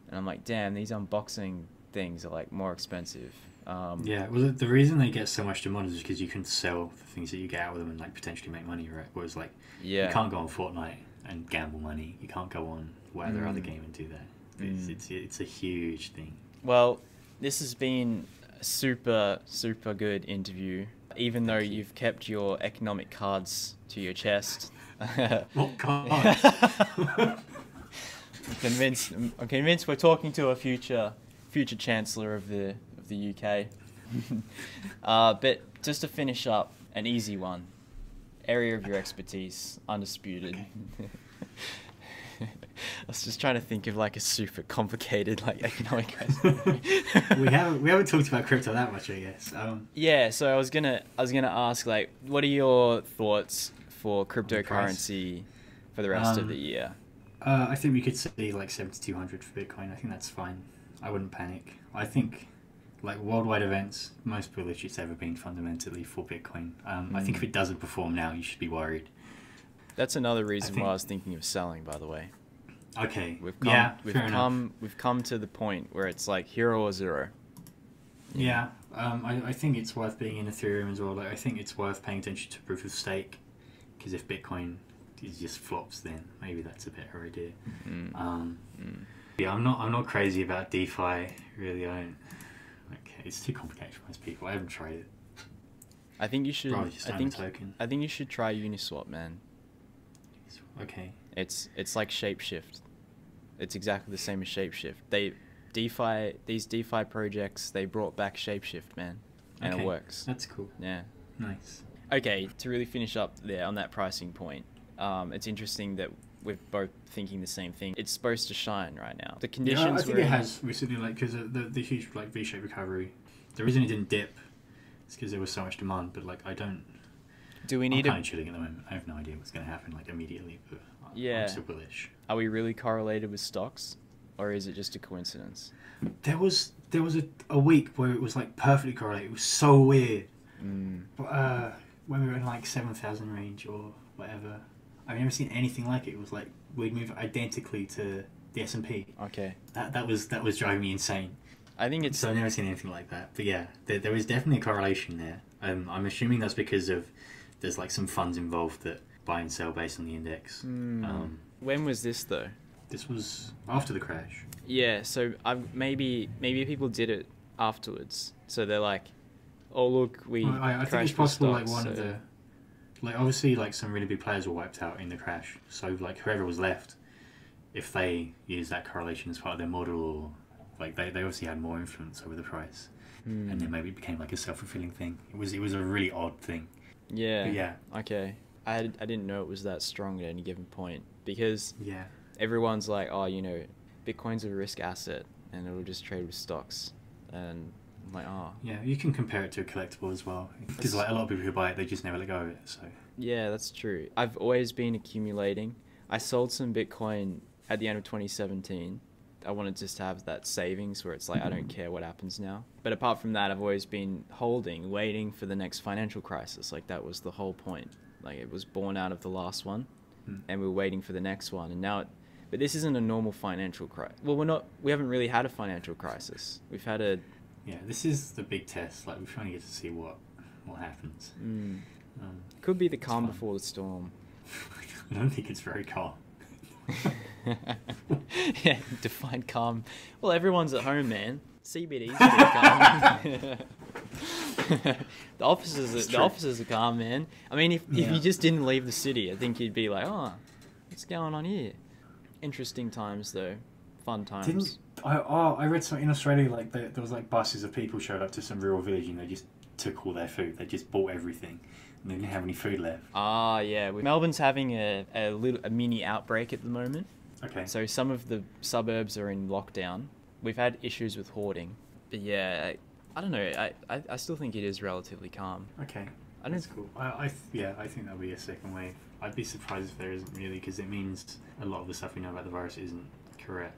and I'm like, damn, these unboxing things are like more expensive. Um, Yeah, well, the- the reason they get so much demand is because you can sell the things that you get out of them and like potentially make money, right? Whereas like yeah. you can't go on Fortnite and gamble money. You can't go on whatever other Mm. game and do that. It's, Mm. it's it's a huge thing. Well, this has been a super, super good interview. Even though you. you've kept your economic cards to your chest. <laughs> What cards? <laughs> I'm convinced. I'm convinced we're talking to a future, future chancellor of the of the UK. <laughs> uh, but just to finish up, an easy one. Area of your expertise, undisputed. <laughs> I was just trying to think of like a super complicated like economic. <laughs> we haven't we haven't talked about crypto that much, I guess. Um, Yeah, so I was gonna I was gonna ask like, what are your thoughts for cryptocurrency for the rest of Um, the year? uh, I think we could see like seventy two hundred for Bitcoin. I think that's fine. I wouldn't panic. I think, like worldwide events, most bullish it's ever been fundamentally for Bitcoin. Um, I think Mm. if it doesn't perform now, you should be worried. That's another reason think- why I was thinking of selling. By the way, Okay. we've come, yeah, we've enough. come, we've come to the point where it's like hero or zero. Yeah, um, I, I think it's worth being in Ethereum as well. Like, I think it's worth paying attention to proof of stake because if Bitcoin is just flops, then maybe that's a better idea. Mm. Um, Mm. yeah, I'm not. I'm not crazy about DeFi. Really, I don't. It's too complicated for most people. I haven't tried it. I think you should. I think. token. I think you should try Uniswap, man. Okay. It's it's like Shapeshift. It's exactly the same as Shapeshift. They DeFi these DeFi projects they brought back Shapeshift, man, and Okay. it works. That's cool. Yeah. Nice. Okay, to really finish up there on that pricing point, um, it's interesting that we're both thinking the same thing. It's supposed to shine right now. The conditions. Yeah, I think we're it in- has recently, like because the the huge like V-shaped recovery. The reason it didn't dip is because there was so much demand. But like, I don't. Do we need? I'm kind a? of chilling at the moment. I have no idea what's going to happen like immediately. But Yeah. I'm still bullish. Are we really correlated with stocks, or is it just a coincidence? There was there was a, a week where it was like perfectly correlated. It was so weird. Mm. But, uh, when we were in like seven thousand range or whatever, I've never seen anything like it. It was like we'd move identically to the S and P. Okay. That that was that was driving me insane. I think it's So I've never seen anything like that. But yeah, there, there is definitely a correlation there. Um, I'm assuming that's because of there's like some funds involved that buy and sell based on the index. Hmm. Um, when was this though? this was after the crash. Yeah, so I maybe maybe people did it afterwards. So they're like, "Oh look, we." Well, I, I think it's possible like stocks, one of the like obviously like some really big players were wiped out in the crash. So like whoever was left, if they used that correlation as part of their model, or like they, they obviously had more influence over the price, Hmm. and then maybe it became like a self fulfilling thing. It was it was a really odd thing. Yeah. But yeah, Okay. I I didn't know it was that strong at any given point because yeah. everyone's like, "Oh, you know, Bitcoin's a risk asset and it'll just trade with stocks," and like, "Oh, Yeah, you can compare it to a collectible as well. Because like a lot of people who buy it, they just never let go of it. So yeah, that's true." I've always been accumulating. I sold some Bitcoin at the end of 2017. I wanted just to have that savings where it's like I don't care what happens now. But apart from that, I've always been holding, waiting for the next financial crisis. Like that was the whole point. Like it was born out of the last one, Hmm. and we we're waiting for the next one. And now, it, but this isn't a normal financial crisis. Well, we're not. We haven't really had a financial crisis. We've had a. yeah, this is the big test. Like we're trying to get to see what what happens. Mm, Um, could be the calm before the storm. <laughs> I don't think it's very calm. <laughs> yeah, define calm. Well, everyone's at home, man. CBD's <laughs> calm. the offices, are, the true. offices are calm, man. I mean, if, if Yeah. you just didn't leave the city, I think you'd be like, oh, what's going on here? Interesting times, though. Fun times. Didn't I? Oh, I read something in Australia. Like there, there was like buses of people showed up to some rural village and they just took all their food. They just bought everything, and they didn't have any food left. Ah, yeah. Melbourne's having a, a little a mini outbreak at the moment. Okay. So some of the suburbs are in lockdown. We've had issues with hoarding, but yeah, I, I don't know. I, I, I still think it is relatively calm. okay. I don't. That's cool. I, I yeah, I think that'll be a second wave. I'd be surprised if there isn't really, because it means a lot of the stuff we know about the virus isn't correct.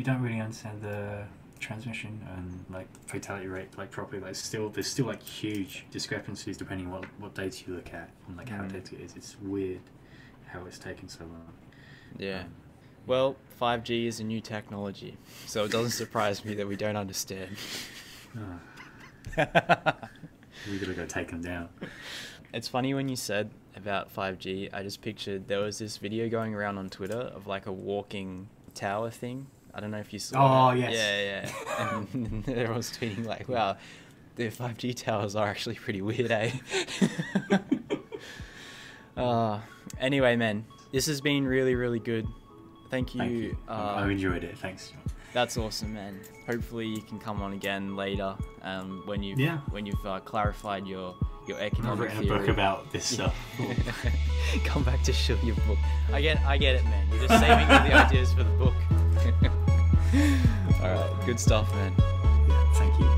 We don't really understand the transmission and like fatality rate like properly. Like still, there's still like huge discrepancies depending on what what data you look at and like how Mm. it is. It's weird how it's taken so long. Yeah. Um, Well, 5G is a new technology, so it doesn't surprise me that we don't understand. <laughs> we gotta go take them down. It's funny when you said about 5G, I just pictured there was this video going around on Twitter of like a walking tower thing. I don't know if you saw Oh, that. yes. Yeah, yeah. <laughs> And <laughs> everyone's tweeting like, wow, the 5G towers are actually pretty weird, eh? <laughs> uh, anyway, man, this has been really, really good. Thank you. Thank you. Uh, I enjoyed it. Thanks. That's awesome, man. Hopefully, you can come on again later um, when you Yeah. when you've uh, clarified your your economic. I've written a book about this stuff. come back to show your book. I get I get it, man. You're just saving all the ideas for the book. All right, good stuff, man. Yeah, thank you.